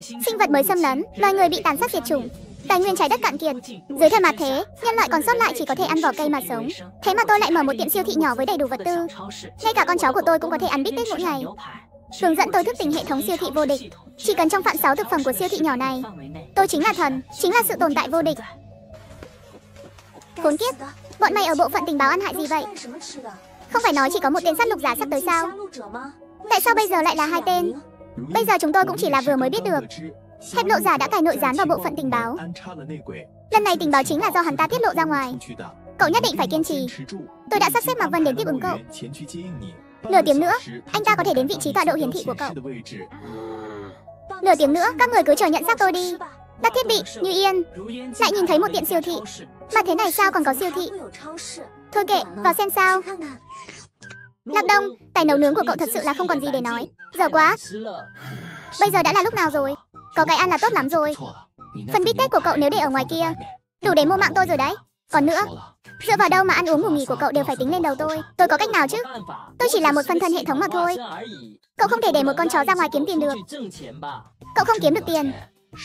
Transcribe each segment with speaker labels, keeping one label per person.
Speaker 1: Sinh vật mới xâm lấn, loài người bị tàn sát diệt chủng. Tài nguyên trái đất cạn kiệt. Dưới thời mặt thế, nhân loại còn sót lại chỉ có thể ăn vỏ cây mà sống. Thế mà tôi lại mở một tiệm siêu thị nhỏ với đầy đủ vật tư. Ngay cả con cháu của tôi cũng có thể ăn bít tết mỗi ngày. Hướng dẫn tôi thức tỉnh hệ thống siêu thị vô địch. Chỉ cần trong phạm 6 thực phẩm của siêu thị nhỏ này, tôi chính là thần, chính là sự tồn tại vô địch. Khốn kiếp, bọn mày ở bộ phận tình báo ăn hại gì vậy? Không phải nói chỉ có một tên sát lục giả sắp tới sao? Tại sao bây giờ lại là hai tên? Bây giờ chúng tôi cũng chỉ là vừa mới biết được. Hẹp lộ giả đã cài nội gián vào bộ phận tình báo. Lần này tình báo chính là do hắn ta tiết lộ ra ngoài. Cậu nhất định phải kiên trì. Tôi đã sắp xếp Mạc Vân đến tiếp ứng cậu. Nửa tiếng nữa, anh ta có thể đến vị trí tọa độ hiển thị của cậu. Nửa tiếng nữa, các người cứ chờ nhận xác tôi đi. Tắt thiết bị, như yên. Lại nhìn thấy một tiệm siêu thị. Mà thế này sao còn có siêu thị? Thôi kệ, vào xem sao. Lạc Đông, tài nấu nướng của cậu thật sự là không còn gì để nói. Giờ quá. Bây giờ đã là lúc nào rồi? Có cái ăn là tốt lắm rồi. Phần bít tết của cậu nếu để ở ngoài kia, đủ để mua mạng tôi rồi đấy. Còn nữa, dựa vào đâu mà ăn uống ngủ nghỉ của cậu đều phải tính lên đầu tôi. Tôi có cách nào chứ? Tôi chỉ là một phân thân hệ thống mà thôi. Cậu không thể để một con chó ra ngoài kiếm tiền được. Cậu không kiếm được tiền.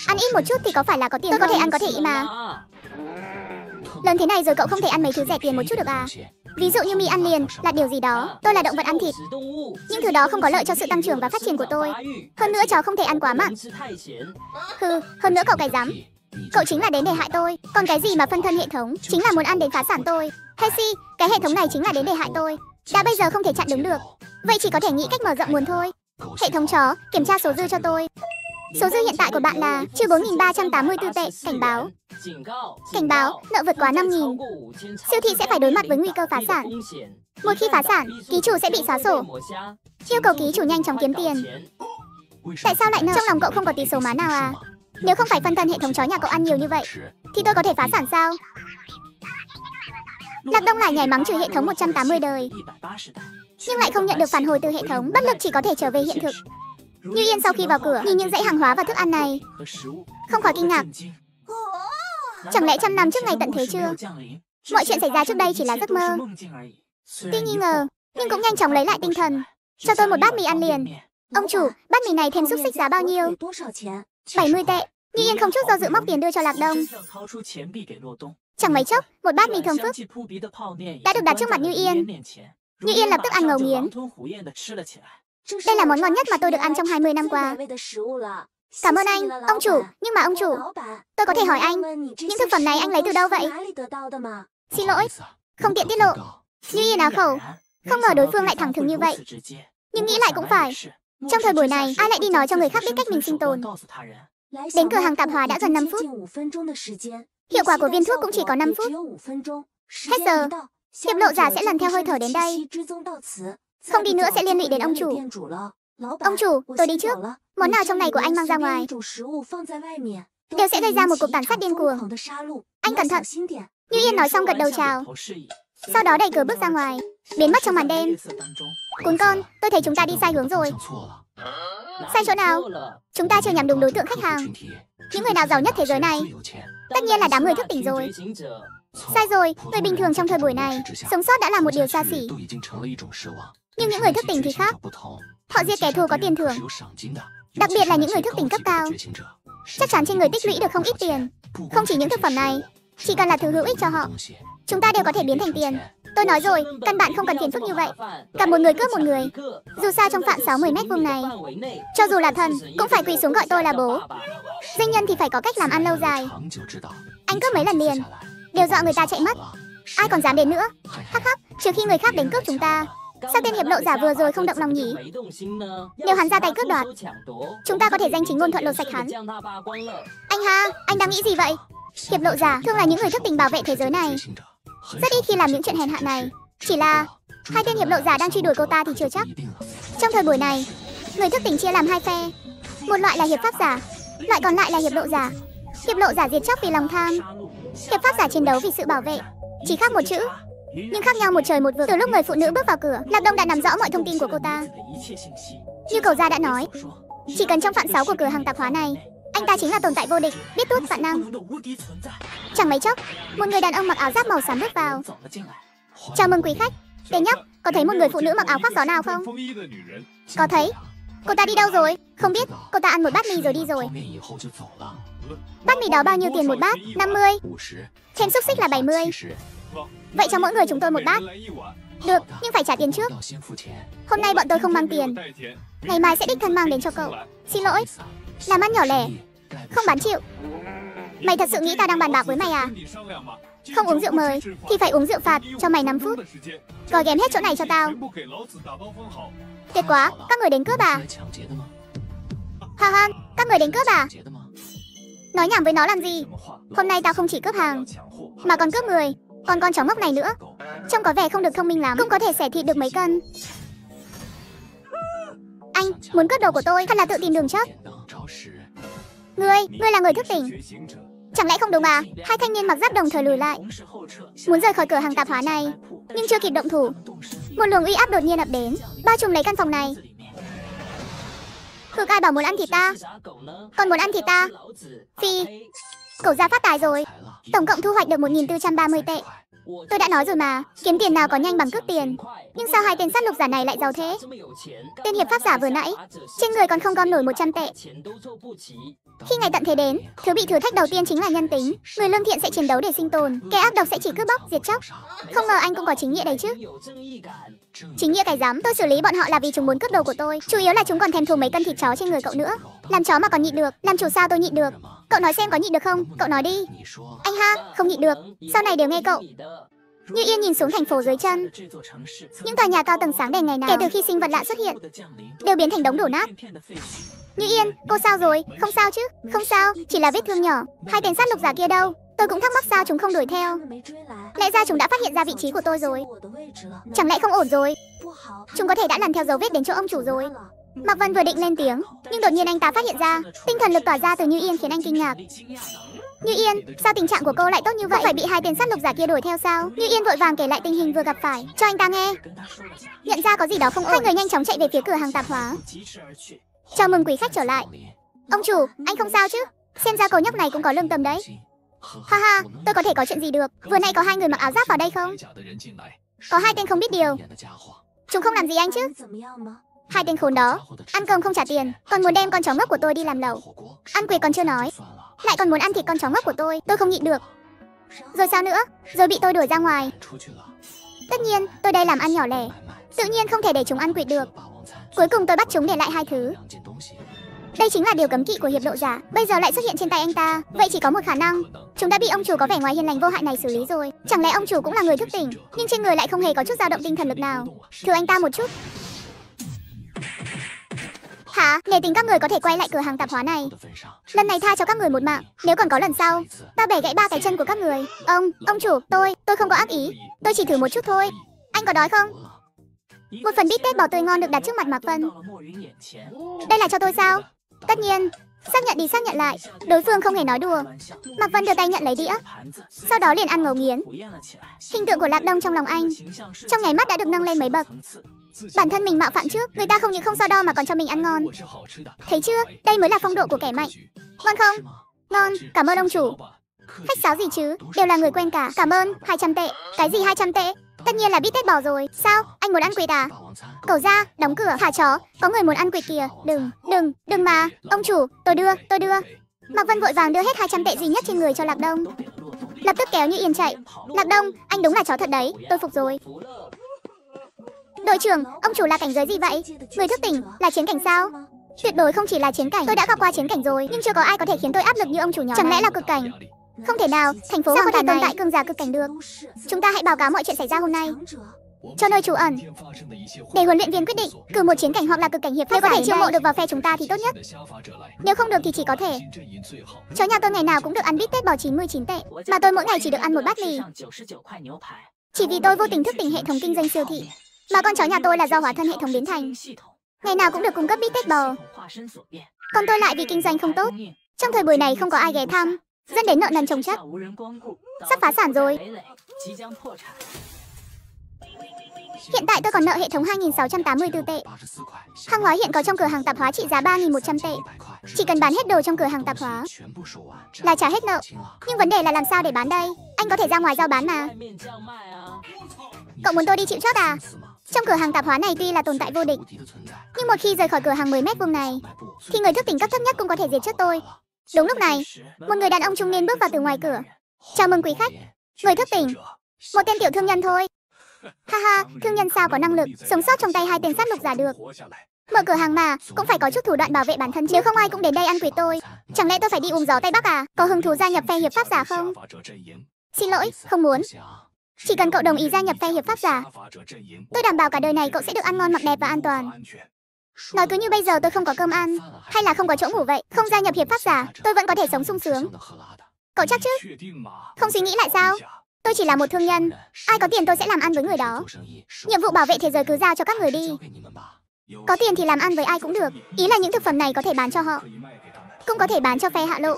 Speaker 1: Ăn ít một chút thì có phải là có tiền Tôi có thể ăn có thể ý mà. Lớn thế này rồi cậu không thể ăn mấy thứ rẻ tiền một chút được à? Ví dụ như mì ăn liền là điều gì đó. Tôi là động vật ăn thịt. những thứ đó không có lợi cho sự tăng trưởng và phát triển của tôi. Hơn nữa cháu không thể ăn quá mặn. Hừ, hơn nữa cậu cái dám. Cậu chính là đến để hại tôi. Còn cái gì mà phân thân hệ thống chính là muốn ăn đến phá sản tôi. Hesi, cái hệ thống này chính là đến để hại tôi. Đã bây giờ không thể chặn đứng được. Vậy chỉ có thể nghĩ cách mở rộng nguồn thôi. Hệ thống chó, kiểm tra số dư cho tôi. Số dư hiện tại của bạn là chưa 4.384 tệ. Cảnh báo. Cảnh báo, nợ vượt quá 5.000. Siêu thị sẽ phải đối mặt với nguy cơ phá sản. Một khi phá sản, ký chủ sẽ bị xóa sổ. Yêu cầu ký chủ nhanh chóng kiếm tiền. Tại sao lại nợ? Trong lòng cậu không có tí số má nào à? Nếu không phải phân thân hệ thống chó nhà cậu ăn nhiều như vậy, thì tôi có thể phá sản sao? Lạc Đông lại nhảy mắng trừ hệ thống 180 đời. Nhưng lại không nhận được phản hồi từ hệ thống, bất lực chỉ có thể trở về hiện thực. Như Yên sau khi vào cửa, nhìn những dãy hàng hóa và thức ăn này, không khỏi kinh ngạc. Chẳng lẽ trăm năm trước ngày tận thế chưa? Mọi chuyện xảy ra trước đây chỉ là giấc mơ. Tuy nghi ngờ, nhưng cũng nhanh chóng lấy lại tinh thần. Cho tôi một bát mì ăn liền. Ông chủ, bát mì này thêm xúc xích giá bao nhiêu? 70 tệ. Như Yên không chút do dự móc tiền đưa cho Lạc Đông. Chẳng mấy chốc, một bát mì thơm phức đã được đặt trước mặt Như Yên. Như Yên lập tức ăn ngầu nghiến. Đây là món ngon nhất mà tôi được ăn trong 20 năm qua. Cảm ơn anh, ông chủ, nhưng mà ông chủ, tôi có thể hỏi anh, những thực phẩm này anh lấy từ đâu vậy? Xin lỗi, không tiện tiết lộ. Như yên áo khẩu, không ngờ đối phương lại thẳng thừng như vậy. Nhưng nghĩ lại cũng phải, trong thời buổi này, ai lại đi nói cho người khác biết cách mình sinh tồn? Đến cửa hàng tạp hóa đã gần 5 phút. Hiệu quả của viên thuốc cũng chỉ có 5 phút. Hết giờ, hiệp lộ giả sẽ lần theo hơi thở đến đây. Không đi nữa sẽ liên lụy đến ông chủ. Ông chủ, tôi đi trước. Món nào trong này của anh mang ra ngoài đều sẽ gây ra một cuộc tàn sát điên cuồng. Anh cẩn thận. Như Yên nói xong gật đầu chào. Sau đó đẩy cửa bước ra ngoài, biến mất trong màn đêm. Cuốn con, tôi thấy chúng ta đi sai hướng rồi. Sai chỗ nào? Chúng ta chưa nhắm đúng đối tượng khách hàng. Những người nào giàu nhất thế giới này? Tất nhiên là đám người thức tỉnh rồi. Sai rồi, người bình thường trong thời buổi này, sống sót đã là một điều xa xỉ. Nhưng những người thức tỉnh thì khác. Họ giết kẻ thù có tiền thưởng. Đặc biệt là những người thức tỉnh cấp cao. Chắc chắn trên người tích lũy được không ít tiền. Không chỉ những thực phẩm này, chỉ cần là thứ hữu ích cho họ, chúng ta đều có thể biến thành tiền. Tôi nói rồi, căn bạn không cần phiền phức như vậy. Cả một người cướp một người. Dù sao trong phạm 60 mét vuông này, cho dù là thần, cũng phải quỳ xuống gọi tôi là bố. Doanh nhân thì phải có cách làm ăn lâu dài. Anh cướp mấy lần liền, đều dọa người ta chạy mất. Ai còn dám đến nữa? Hắc hắc, trừ khi người khác đánh cướp chúng ta, Sao tên hiệp lộ giả vừa rồi không động lòng nhỉ? Nếu hắn ra tay cướp đoạt, chúng ta có thể danh chính ngôn thuận lột sạch hắn. Anh ha, anh đang nghĩ gì vậy? Hiệp lộ giả thường là những người thức tỉnh bảo vệ thế giới này. Rất ít khi làm những chuyện hèn hạ này. Chỉ là hai tên hiệp lộ giả đang truy đuổi cô ta thì chưa chắc. Trong thời buổi này, người thức tỉnh chia làm hai phe. Một loại là hiệp pháp giả, loại còn lại là hiệp lộ giả. Hiệp lộ giả diệt chóc vì lòng tham, hiệp pháp giả chiến đấu vì sự bảo vệ. Chỉ khác một chữ, nhưng khác nhau một trời một vực từ lúc người phụ nữ bước vào cửa lạc đông đã nắm rõ mọi thông tin của cô ta như cầu gia đã nói chỉ cần trong phạm sáu của cửa hàng tạp hóa này anh ta chính là tồn tại vô địch biết tuốt vạn năng chẳng mấy chốc một người đàn ông mặc áo giáp màu xám bước vào chào mừng quý khách tên nhóc có thấy một người phụ nữ mặc áo khoác gió nào không có thấy Cô ta đi đâu rồi? Không biết, cô ta ăn một bát mì rồi đi rồi. Bát mì đó bao nhiêu tiền một bát? 50. Thêm xúc xích là 70. Vậy cho mỗi người chúng tôi một bát. Được, nhưng phải trả tiền trước. Hôm nay bọn tôi không mang tiền. Ngày mai sẽ đích thân mang đến cho cậu. Xin lỗi. Làm ăn nhỏ lẻ. Không bán chịu. Mày thật sự nghĩ tao đang bàn bạc với mày à? Không uống rượu mời thì phải uống rượu phạt cho mày 5 phút. Gói ghém hết chỗ này cho tao. Tuyệt quá, các người đến cướp à? Ha ha, các người đến cướp à? Nói nhảm với nó làm gì? Hôm nay tao không chỉ cướp hàng, mà còn cướp người. Còn con chó ngốc này nữa. Trông có vẻ không được thông minh lắm, cũng có thể xẻ thịt được mấy cân. Anh, muốn cướp đồ của tôi, thật là tự tìm đường chết. Ngươi, ngươi là người thức tỉnh. Chẳng lẽ không đúng à? Hai thanh niên mặc giáp đồng thời lùi lại. Muốn rời khỏi cửa hàng tạp hóa này, nhưng chưa kịp động thủ. Một luồng uy áp đột nhiên ập đến, bao trùm lấy căn phòng này. Khực ai bảo muốn ăn thịt ta? Còn muốn ăn thịt ta? Phi, cậu ra phát tài rồi. Tổng cộng thu hoạch được 1.430 tệ. Tôi đã nói rồi mà, kiếm tiền nào có nhanh bằng cướp tiền. Nhưng sao hai tên sát lục giả này lại giàu thế? Tên hiệp pháp giả vừa nãy, trên người còn không gom nổi 100 tệ. Khi ngày tận thế đến, thứ bị thử thách đầu tiên chính là nhân tính. Người lương thiện sẽ chiến đấu để sinh tồn, kẻ ác độc sẽ chỉ cướp bóc, diệt chóc. Không ngờ anh cũng có chính nghĩa đấy chứ. Chính nghĩa cái dám, tôi xử lý bọn họ là vì chúng muốn cướp đồ của tôi. Chủ yếu là chúng còn thèm thù mấy cân thịt chó trên người cậu nữa. Làm chó mà còn nhịn được, làm chủ sao tôi nhịn được? Cậu nói xem có nhịn được không? Cậu nói đi. Anh ha, không nhịn được. Sau này đều nghe cậu. Như Yên nhìn xuống thành phố dưới chân. Những tòa nhà cao tầng sáng đèn ngày nào kể từ khi sinh vật lạ xuất hiện đều biến thành đống đổ nát. Như Yên, cô sao rồi? Không sao chứ? Không sao, chỉ là vết thương nhỏ. Hai tên sát lục giả kia đâu? Tôi cũng thắc mắc sao chúng không đuổi theo. Lẽ ra chúng đã phát hiện ra vị trí của tôi rồi. Chẳng lẽ không ổn rồi? Chúng có thể đã lần theo dấu vết đến chỗ ông chủ rồi. Mạc Vân vừa định lên tiếng, nhưng đột nhiên anh ta phát hiện ra, tinh thần lực tỏa ra từ Như Yên khiến anh kinh ngạc. Như Yên, sao tình trạng của cô lại tốt như vậy? Không phải bị hai tên sát lục giả kia đuổi theo sao? Như Yên vội vàng kể lại tình hình vừa gặp phải cho anh ta nghe. Nhận ra có gì đó không ổn, hai người nhanh chóng chạy về phía cửa hàng tạp hóa. Chào mừng quý khách trở lại. Ông chủ, anh không sao chứ? Xem ra cô nhóc này cũng có lương tâm đấy. Ha ha, tôi có thể có chuyện gì được? Vừa nãy có hai người mặc áo giáp vào đây không? Có hai tên không biết điều. Chúng không làm gì anh chứ? Hai tên khốn đó, ăn cơm không trả tiền, còn muốn đem con chó ngốc của tôi đi làm lẩu. Ăn quỳ còn chưa nói, lại còn muốn ăn thịt con chó ngốc của tôi, tôi không nhịn được. Rồi sao nữa? Rồi bị tôi đuổi ra ngoài. Tất nhiên, tôi đây làm ăn nhỏ lẻ, tự nhiên không thể để chúng ăn quỵt được. Cuối cùng tôi bắt chúng để lại hai thứ. Đây chính là điều cấm kỵ của hiệp độ giả, bây giờ lại xuất hiện trên tay anh ta. Vậy chỉ có một khả năng, chúng đã bị ông chủ có vẻ ngoài hiền lành vô hại này xử lý rồi. Chẳng lẽ ông chủ cũng là người thức tỉnh, nhưng trên người lại không hề có chút dao động tinh thần lực nào. Thử anh ta một chút. Hả? Nể tình các người có thể quay lại cửa hàng tạp hóa này. Lần này tha cho các người một mạng, nếu còn có lần sau, ta bẻ gãy ba cái chân của các người. Ông, ông chủ, tôi, tôi không có ác ý, tôi chỉ thử một chút thôi. Anh có đói không? Một phần bít tết bò tươi ngon được đặt trước mặt Mạc Vân. Đây là cho tôi sao? Tất nhiên, xác nhận đi xác nhận lại, đối phương không hề nói đùa. Mạc Vân đưa tay nhận lấy đĩa, sau đó liền ăn ngấu nghiến. Hình tượng của Lạc Đông trong lòng anh, trong ngày mắt đã được nâng lên mấy bậc. Bản thân mình mạo phạm trước, người ta không những không so đo mà còn cho mình ăn ngon. Thấy chưa, đây mới là phong độ của kẻ mạnh. Ngon không? Ngon, cảm ơn ông chủ. Khách sáo gì chứ, đều là người quen cả. Cảm ơn, 200 tệ. Cái gì 200 tệ? Tất nhiên là bít tết bò rồi. Sao? Anh muốn ăn quỵt à? Cậu ra, đóng cửa, thả chó. Có người muốn ăn quỵt kìa. Đừng, đừng, đừng mà. Ông chủ, tôi đưa, tôi đưa. Mạc Vân vội vàng đưa hết 200 tệ duy nhất trên người cho Lạc Đông. Lập tức kéo như yên chạy. Lạc Đông, anh đúng là chó thật đấy. Tôi phục rồi. Đội trưởng, ông chủ là cảnh giới gì vậy? Người thức tỉnh là chiến cảnh sao? Tuyệt đối không chỉ là chiến cảnh, tôi đã gặp qua chiến cảnh rồi, nhưng chưa có ai có thể khiến tôi áp lực như ông chủ nhỏ Chẳng lẽ là cực cảnh? Không thể nào, thành phố không thể tồn tại cương giả cực cảnh được. Chúng ta hãy báo cáo mọi chuyện xảy ra hôm nay. Cho nơi trú ẩn. Để huấn luyện viên quyết định, cử một chiến cảnh hoặc là cực cảnh hiệp nếu có thể chiêu mộ được vào phe chúng ta thì tốt nhất. Nếu không được thì chỉ có thể. Chó nhà tôi ngày nào cũng được ăn bít tết bò 99 tệ, mà tôi mỗi ngày chỉ được ăn một bát mì. Chỉ vì tôi vô tình thức tỉnh hệ thống kinh doanh siêu thị. Mà con chó nhà tôi là do hóa thân hệ thống biến thành. Ngày nào cũng được cung cấp bít tết bò. Còn tôi lại vì kinh doanh không tốt. Trong thời buổi này không có ai ghé thăm, dẫn đến nợ nần chồng chất. Sắp phá sản rồi. Hiện tại tôi còn nợ hệ thống 2.684 tệ. Hàng hóa hiện có trong cửa hàng tạp hóa trị giá 3.100 tệ. Chỉ cần bán hết đồ trong cửa hàng tạp hóa là trả hết nợ. Nhưng vấn đề là làm sao để bán đây? Anh có thể ra ngoài giao bán mà. Cậu muốn tôi đi chịu chót à? Trong cửa hàng tạp hóa này tuy là tồn tại vô địch, nhưng một khi rời khỏi cửa hàng 10 mét vuông này, thì người thức tỉnh cấp thấp nhất cũng có thể diệt chết tôi. Đúng lúc này, một người đàn ông trung niên bước vào từ ngoài cửa. Chào mừng quý khách. Người thức tỉnh. Một tên tiểu thương nhân thôi. Ha ha, thương nhân sao có năng lực sống sót trong tay hai tên sát lục giả được. Mở cửa hàng mà, cũng phải có chút thủ đoạn bảo vệ bản thân chứ không ai cũng đến đây ăn quỵt tôi. Chẳng lẽ tôi phải đi uống gió Tây Bắc à? Có hứng thú gia nhập phe hiệp pháp giả không? Xin lỗi, không muốn. Chỉ cần cậu đồng ý gia nhập phe hiệp pháp giả, tôi đảm bảo cả đời này cậu sẽ được ăn ngon mặc đẹp và an toàn. Nói cứ như bây giờ tôi không có cơm ăn, hay là không có chỗ ngủ vậy, không gia nhập hiệp pháp giả, tôi vẫn có thể sống sung sướng. Cậu chắc chứ? Không suy nghĩ lại sao? Tôi chỉ là một thương nhân, ai có tiền tôi sẽ làm ăn với người đó. Nhiệm vụ bảo vệ thế giới cứ giao cho các người đi. Có tiền thì làm ăn với ai cũng được, ý là những thực phẩm này có thể bán cho họ. Cũng có thể bán cho phe hạ lộ.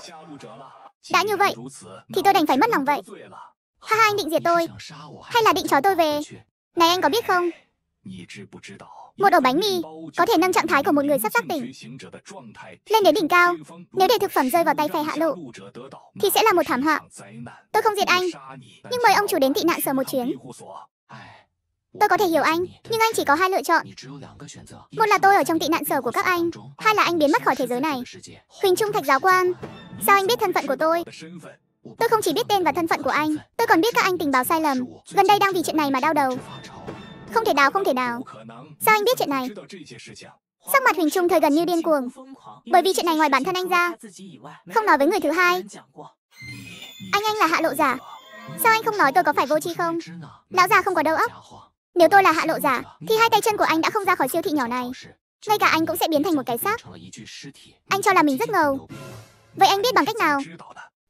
Speaker 1: Đã như vậy, thì tôi đành phải mất lòng vậy. Ha ha anh định diệt tôi, hay là định trói tôi về? Này anh có biết không? Một ổ bánh mì có thể nâng trạng thái của một người sắp giác tỉnh lên đến đỉnh cao. Nếu để thực phẩm rơi vào tay phe hạ lộ, thì sẽ là một thảm họa. Tôi không diệt anh, nhưng mời ông chủ đến tị nạn sở một chuyến. Tôi có thể hiểu anh, nhưng anh chỉ có hai lựa chọn. Một là tôi ở trong tị nạn sở của các anh, hai là anh biến mất khỏi thế giới này. Huỳnh Trung Thạch giáo quan, sao anh biết thân phận của tôi? Tôi không chỉ biết tên và thân phận của anh, tôi còn biết các anh tình báo sai lầm. Gần đây đang vì chuyện này mà đau đầu. Không thể nào, không thể nào. Sao anh biết chuyện này? Sắc mặt Huỳnh Trung thời gần như điên cuồng. Bởi vì chuyện này ngoài bản thân anh ra, không nói với người thứ hai. Anh anh là hạ lộ giả. Sao anh không nói tôi có phải vô tri không? Lão già không có đầu óc. Nếu tôi là hạ lộ giả, thì hai tay chân của anh đã không ra khỏi siêu thị nhỏ này. Ngay cả anh cũng sẽ biến thành một cái xác. Anh cho là mình rất ngầu. Vậy anh biết bằng cách nào?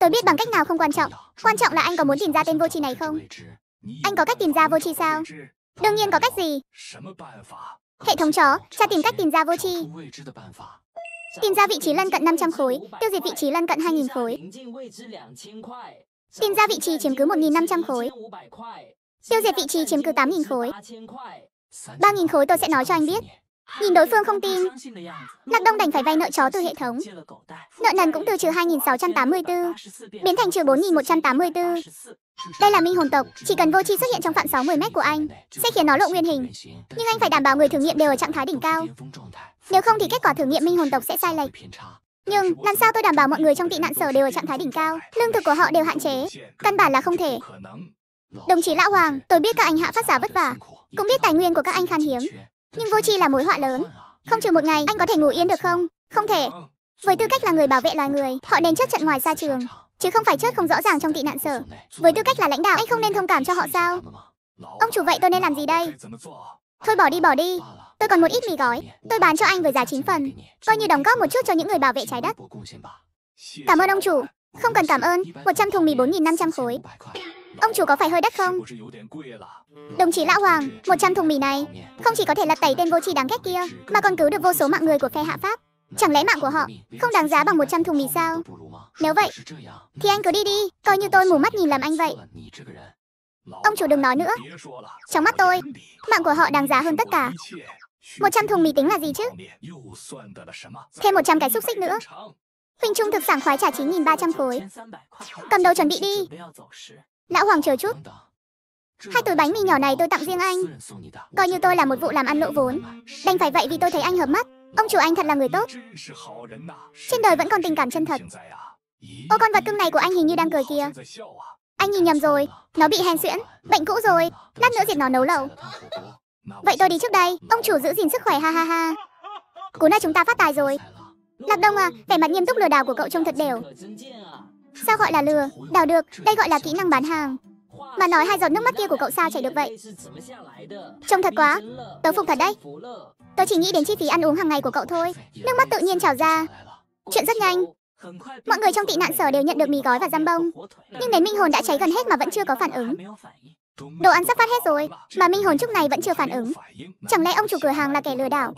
Speaker 1: Tôi biết bằng cách nào không quan trọng. Quan trọng là anh có muốn tìm ra tên vô tri này không? Anh có cách tìm ra vô tri sao? Đương nhiên có cách gì. Hệ thống chó, cha tìm cách tìm ra vô tri. Tìm ra vị trí lân cận 500 khối, tiêu diệt vị trí lân cận 2.000 khối. Tìm ra vị trí chiếm cứ 1.500 khối. Tiêu diệt vị trí chiếm cứ 8.000 khối. 3.000 khối tôi sẽ nói cho anh biết. Nhìn đối phương không tin, Lạc Đông đành phải vay nợ chó từ hệ thống. Nợ nần cũng từ trừ 2.684, biến thành trừ 4.184. Đây là minh hồn tộc, chỉ cần vô chi xuất hiện trong phạm 60 mét của anh, sẽ khiến nó lộ nguyên hình. Nhưng anh phải đảm bảo người thử nghiệm đều ở trạng thái đỉnh cao. Nếu không thì kết quả thử nghiệm minh hồn tộc sẽ sai lệch. Nhưng làm sao tôi đảm bảo mọi người trong tị nạn sở đều ở trạng thái đỉnh cao, lương thực của họ đều hạn chế, căn bản là không thể. Đồng chí Lão Hoàng, tôi biết các anh hạ phát giả vất vả, cũng biết tài nguyên của các anh khan hiếm, nhưng vô tri là mối họa lớn. Không trừ một ngày, anh có thể ngủ yên được không? Không thể. Với tư cách là người bảo vệ loài người, họ nên chốt trận ngoài xa trường, chứ không phải chốt không rõ ràng trong tị nạn sở. Với tư cách là lãnh đạo, anh không nên thông cảm cho họ sao? Ông chủ vậy tôi nên làm gì đây? Thôi bỏ đi bỏ đi. Tôi còn một ít mì gói, tôi bán cho anh với giá 9 phần, coi như đóng góp một chút cho những người bảo vệ trái đất. Cảm ơn ông chủ. Không cần cảm ơn, 100 thùng mì 4.500 khối. Ông chủ có phải hơi đắt không? Đồng chí Lão Hoàng, 100 thùng mì này không chỉ có thể lật tẩy tên vô tri đáng ghét kia, mà còn cứu được vô số mạng người của phe hạ pháp. Chẳng lẽ mạng của họ không đáng giá bằng 100 thùng mì sao? Nếu vậy, thì anh cứ đi đi, coi như tôi mù mắt nhìn làm anh vậy. Ông chủ đừng nói nữa. Trong mắt tôi, mạng của họ đáng giá hơn tất cả. 100 thùng mì tính là gì chứ? Thêm 100 cái xúc xích nữa. Huynh Trung thực sảng khoái trả 9.300 khối. Cầm đầu chuẩn bị đi. Lão Hoàng chờ chút. Hai túi bánh mì nhỏ này tôi tặng riêng anh. Coi như tôi là một vụ làm ăn lỗ vốn. Đành phải vậy vì tôi thấy anh hợp mắt. Ông chủ anh thật là người tốt. Trên đời vẫn còn tình cảm chân thật. Ô con vật cưng này của anh hình như đang cười kìa. Anh nhìn nhầm rồi, nó bị hen suyễn, bệnh cũ rồi, lát nữa diệt nó nấu lẩu. Vậy tôi đi trước đây, ông chủ giữ gìn sức khỏe ha ha ha. Cú này chúng ta phát tài rồi. Lạc Đông à, vẻ mặt nghiêm túc lừa đảo của cậu trông thật đều. Sao gọi là lừa? Đảo được, đây gọi là kỹ năng bán hàng. Mà nói hai giọt nước mắt kia của cậu sao chảy được vậy? Trông thật quá, tớ phục thật đấy. Tớ chỉ nghĩ đến chi phí ăn uống hàng ngày của cậu thôi. Nước mắt tự nhiên trào ra. Chuyện rất nhanh. Mọi người trong tị nạn sở đều nhận được mì gói và giam bông. Nhưng đến minh hồn đã cháy gần hết mà vẫn chưa có phản ứng. Đồ ăn sắp phát hết rồi, mà minh hồn trước này vẫn chưa phản ứng. Chẳng lẽ ông chủ cửa hàng là kẻ lừa đảo?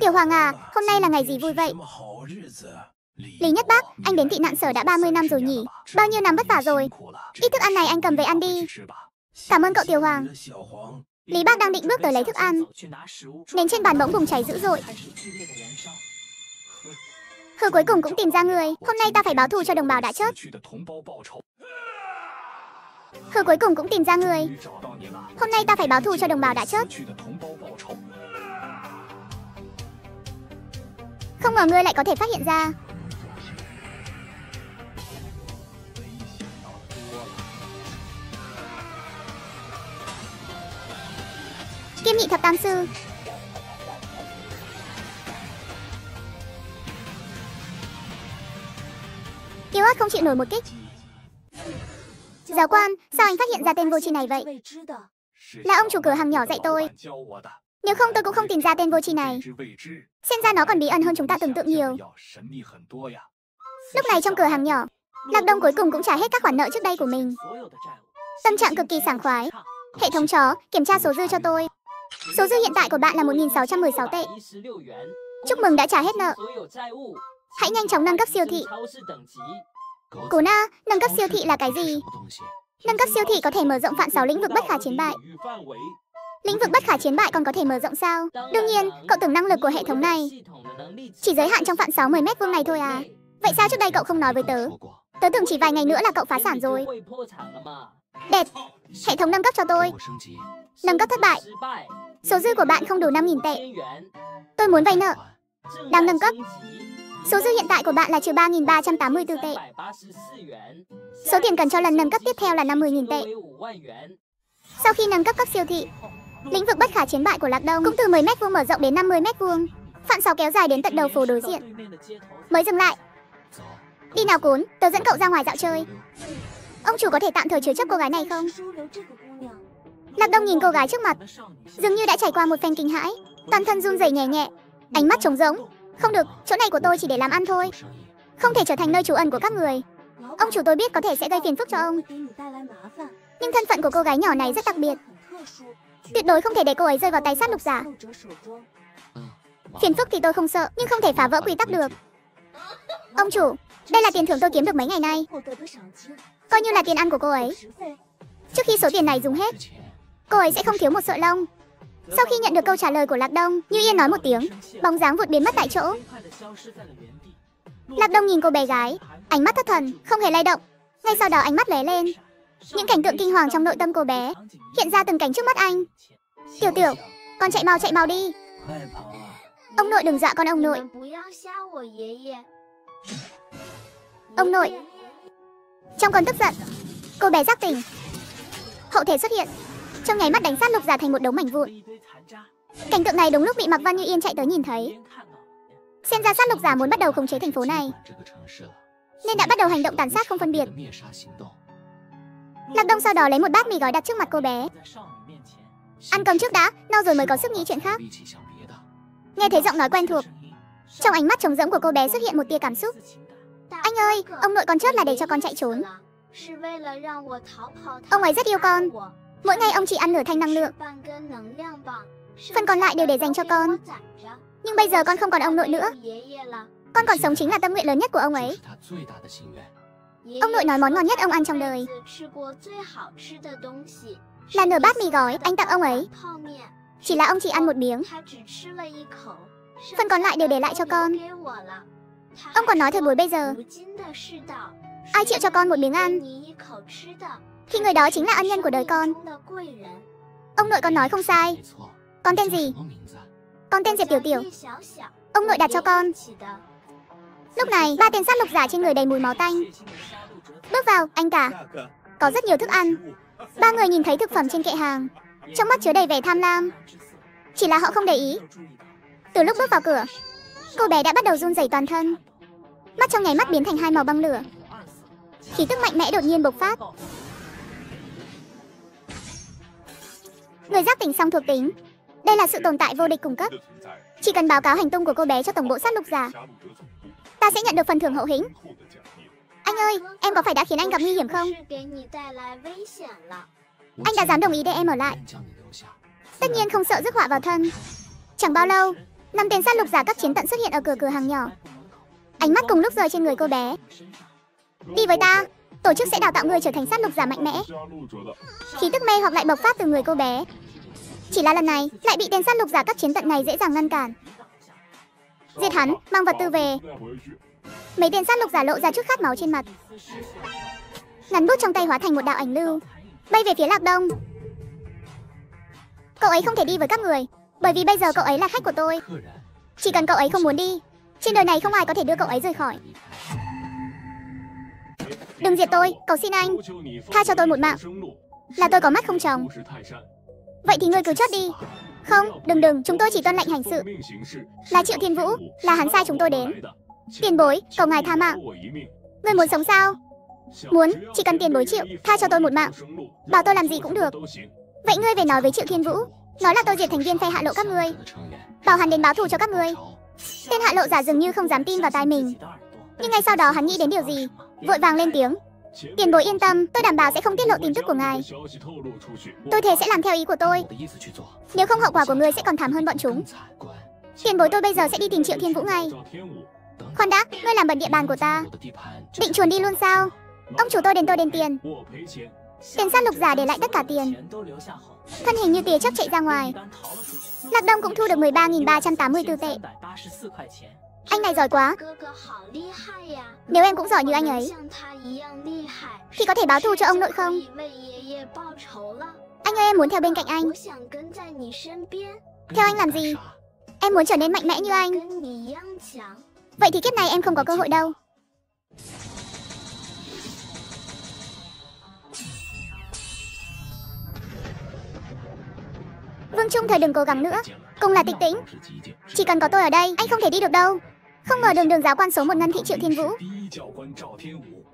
Speaker 1: Tiểu Hoàng à, hôm nay là ngày gì vui vậy? Lý Nhất Bác, anh đến tị nạn sở đã 30 năm rồi nhỉ? Bao nhiêu năm vất vả rồi? Ít thức ăn này anh cầm về ăn đi. Cảm ơn cậu Tiểu Hoàng. Lý Bác đang định bước tới lấy thức ăn. Nến trên bàn bỗng bùng cháy dữ dội. Hừ cuối cùng cũng tìm ra người. Hôm nay ta phải báo thù cho đồng bào đã chết. Hừ cuối cùng cũng tìm ra người. Hôm nay ta phải báo thù cho đồng bào đã chết. Không ngờ ngươi lại có thể phát hiện ra. Kim nhị thập tam sư. Yêu ớt không chịu nổi một kích. Giáo quan, sao anh phát hiện ra tên vô tri này vậy? Là ông chủ cửa hàng nhỏ dạy tôi. Nếu không tôi cũng không tìm ra tên vô tri này. Xem ra nó còn bí ẩn hơn chúng ta tưởng tượng nhiều. Lúc này trong cửa hàng nhỏ Lạc Đông cuối cùng cũng trả hết các khoản nợ trước đây của mình. Tâm trạng cực kỳ sảng khoái. Hệ thống chó, kiểm tra số dư cho tôi. Số dư hiện tại của bạn là 1.616 tệ Chúc mừng đã trả hết nợ Hãy nhanh chóng nâng cấp siêu thị Cố na, nâng cấp siêu thị là cái gì? Nâng cấp siêu thị có thể mở rộng phạm 6 lĩnh vực bất khả chiến bại. Lĩnh vực bất khả chiến bại còn có thể mở rộng sao? Đương nhiên, cậu tưởng năng lực của hệ thống này chỉ giới hạn trong phạm 6 10 mét vuông này thôi à? Vậy sao trước đây cậu không nói với tớ? Tớ tưởng chỉ vài ngày nữa là cậu phá sản rồi. Đẹp, hệ thống nâng cấp cho tôi. Nâng cấp thất bại. Số dư của bạn không đủ 5.000 tệ. Tôi muốn vay nợ. Đang nâng cấp. Số dư hiện tại của bạn là trừ 3.384 tệ. Số tiền cần cho lần nâng cấp tiếp theo là 50.000 tệ. Sau khi nâng cấp các siêu thị, lĩnh vực bất khả chiến bại của Lạc Đông cũng từ 10 mét vuông mở rộng đến 50 mét vuông. Phạm sáu kéo dài đến tận đầu phố đối diện. Mới dừng lại. Đi nào cún, tớ dẫn cậu ra ngoài dạo chơi. Ông chủ có thể tạm thời chứa chấp cô gái này không? Lạc Đông nhìn cô gái trước mặt, dường như đã trải qua một phen kinh hãi, toàn thân run rẩy nhẹ nhẹ, ánh mắt trống rỗng, không được, chỗ này của tôi chỉ để làm ăn thôi. Không thể trở thành nơi trú ẩn của các người. Ông chủ tôi biết có thể sẽ gây phiền phức cho ông. Nhưng thân phận của cô gái nhỏ này rất đặc biệt. Tuyệt đối không thể để cô ấy rơi vào tay sát lục giả. Phiền phức thì tôi không sợ, nhưng không thể phá vỡ quy tắc được. Ông chủ, đây là tiền thưởng tôi kiếm được mấy ngày nay. Coi như là tiền ăn của cô ấy. Trước khi số tiền này dùng hết, cô ấy sẽ không thiếu một sợi lông. Sau khi nhận được câu trả lời của Lạc Đông, Như Yên nói một tiếng, bóng dáng vụt biến mất tại chỗ. Lạc Đông nhìn cô bé gái, ánh mắt thất thần, không hề lay động. Ngay sau đó ánh mắt lóe lên. Những cảnh tượng kinh hoàng trong nội tâm cô bé hiện ra từng cảnh trước mắt anh. Tiểu Tiểu, con chạy mau chạy mau đi. Ông nội đừng dọa con ông nội. Ông nội. Trong cơn tức giận, cô bé giác tỉnh. Hậu thể xuất hiện, trong nháy mắt đánh sát lục giả thành một đống mảnh vụn. Cảnh tượng này đúng lúc bị Mạc Văn Như Yên chạy tới nhìn thấy. Xem ra sát lục giả muốn bắt đầu khống chế thành phố này, nên đã bắt đầu hành động tàn sát không phân biệt. Lạc Đông sau đó lấy một bát mì gói đặt trước mặt cô bé. Ăn cơm trước đã, no rồi mới có sức nghĩ chuyện khác. Nghe thấy giọng nói quen thuộc, trong ánh mắt trống rỗng của cô bé xuất hiện một tia cảm xúc. Anh ơi, ông nội con chết là để cho con chạy trốn. Ông ấy rất yêu con. Mỗi ngày ông chỉ ăn nửa thanh năng lượng. Phần còn lại đều để dành cho con. Nhưng bây giờ con không còn ông nội nữa. Con còn sống chính là tâm nguyện lớn nhất của ông ấy. Ông nội nói món ngon nhất ông ăn trong đời. Là nửa bát mì gói anh tặng ông ấy. Chỉ là ông chỉ ăn một miếng. Phần còn lại đều để lại cho con. Ông còn nói thời buổi bây giờ. Ai chịu cho con một miếng ăn? Thì người đó chính là ân nhân của đời con Ông nội con nói không sai con tên gì? Con tên Diệp Tiểu Tiểu. Ông nội đặt cho con. Lúc này, ba tên sát lục giả trên người đầy mùi máu tanh. Bước vào, anh cả. Có rất nhiều thức ăn. Ba người nhìn thấy thực phẩm trên kệ hàng. Trong mắt chứa đầy vẻ tham lam. Chỉ là họ không để ý. Từ lúc bước vào cửa, cô bé đã bắt đầu run rẩy toàn thân. Mắt trong nháy mắt biến thành hai màu băng lửa. Khí tức mạnh mẽ đột nhiên bộc phát. Người giác tỉnh xong thuộc tính, đây là sự tồn tại vô địch cung cấp. Chỉ cần báo cáo hành tung của cô bé cho tổng bộ sát lục giả, ta sẽ nhận được phần thưởng hậu hĩnh. Anh ơi, em có phải đã khiến anh gặp nguy hiểm không? Anh đã dám đồng ý để em ở lại. Tất nhiên không sợ rước họa vào thân. Chẳng bao lâu, năm tên sát lục giả cấp chiến tận xuất hiện ở cửa cửa hàng nhỏ. Ánh mắt cùng lúc rơi trên người cô bé. Đi với ta, tổ chức sẽ đào tạo người trở thành sát lục giả mạnh mẽ. Khí tức mê hoặc lại bộc phát từ người cô bé, chỉ là lần này lại bị tên sát lục giả các chiến tận này dễ dàng ngăn cản. Giết hắn, mang vật tư về. Mấy tên sát lục giả lộ ra chút khát máu trên mặt. Ngắn bút trong tay hóa thành một đạo ảnh lưu, bay về phía Lạc Đông. Cậu ấy không thể đi với các người, bởi vì bây giờ cậu ấy là khách của tôi. Chỉ cần cậu ấy không muốn đi, trên đời này không ai có thể đưa cậu ấy rời khỏi. Đừng diệt tôi, cầu xin anh. Tha cho tôi một mạng. Là tôi có mắt không chồng. Vậy thì ngươi cứ chốt đi. Không, đừng đừng, chúng tôi chỉ tuân lệnh hành sự. Là Triệu Thiên Vũ, là hắn sai chúng tôi đến. Tiền bối, cầu ngài tha mạng. Ngươi muốn sống sao? Muốn, chỉ cần tiền bối chịu, tha cho tôi một mạng. Bảo tôi làm gì cũng được. Vậy ngươi về nói với Triệu Thiên Vũ, nói là tôi diệt thành viên phe hạ lộ các ngươi. Bảo hắn đến báo thù cho các ngươi. Tên hạ lộ giả dường như không dám tin vào tai mình. Nhưng ngay sau đó hắn nghĩ đến điều gì, vội vàng lên tiếng. Tiền bối yên tâm, tôi đảm bảo sẽ không tiết lộ tin tức của ngài. Tôi thề sẽ làm theo ý của tôi. Nếu không hậu quả của người sẽ còn thảm hơn bọn chúng. Tiền bối tôi bây giờ sẽ đi tìm Triệu Thiên Vũ ngay. Khoan đã, ngươi làm bẩn địa bàn của ta. Định chuồn đi luôn sao? Ông chủ tôi đền tôi đền tiền. Tiền sát lục giả để lại tất cả tiền. Thân hình như tia chớp chạy ra ngoài. Lạc Đông cũng thu được 13.384 tệ. Anh này giỏi quá. Nếu em cũng giỏi như anh ấy, thì có thể báo thù cho ông nội không? Anh ơi em muốn theo bên cạnh anh. Theo anh làm gì? Em muốn trở nên mạnh mẽ như anh. Vậy thì kiếp này em không có cơ hội đâu. Vương Trung thời đừng cố gắng nữa Cùng là tịch tĩnh Chỉ cần có tôi ở đây Anh không thể đi được đâu Không ngờ đường đường giáo quan số một ngân thị triệu thiên vũ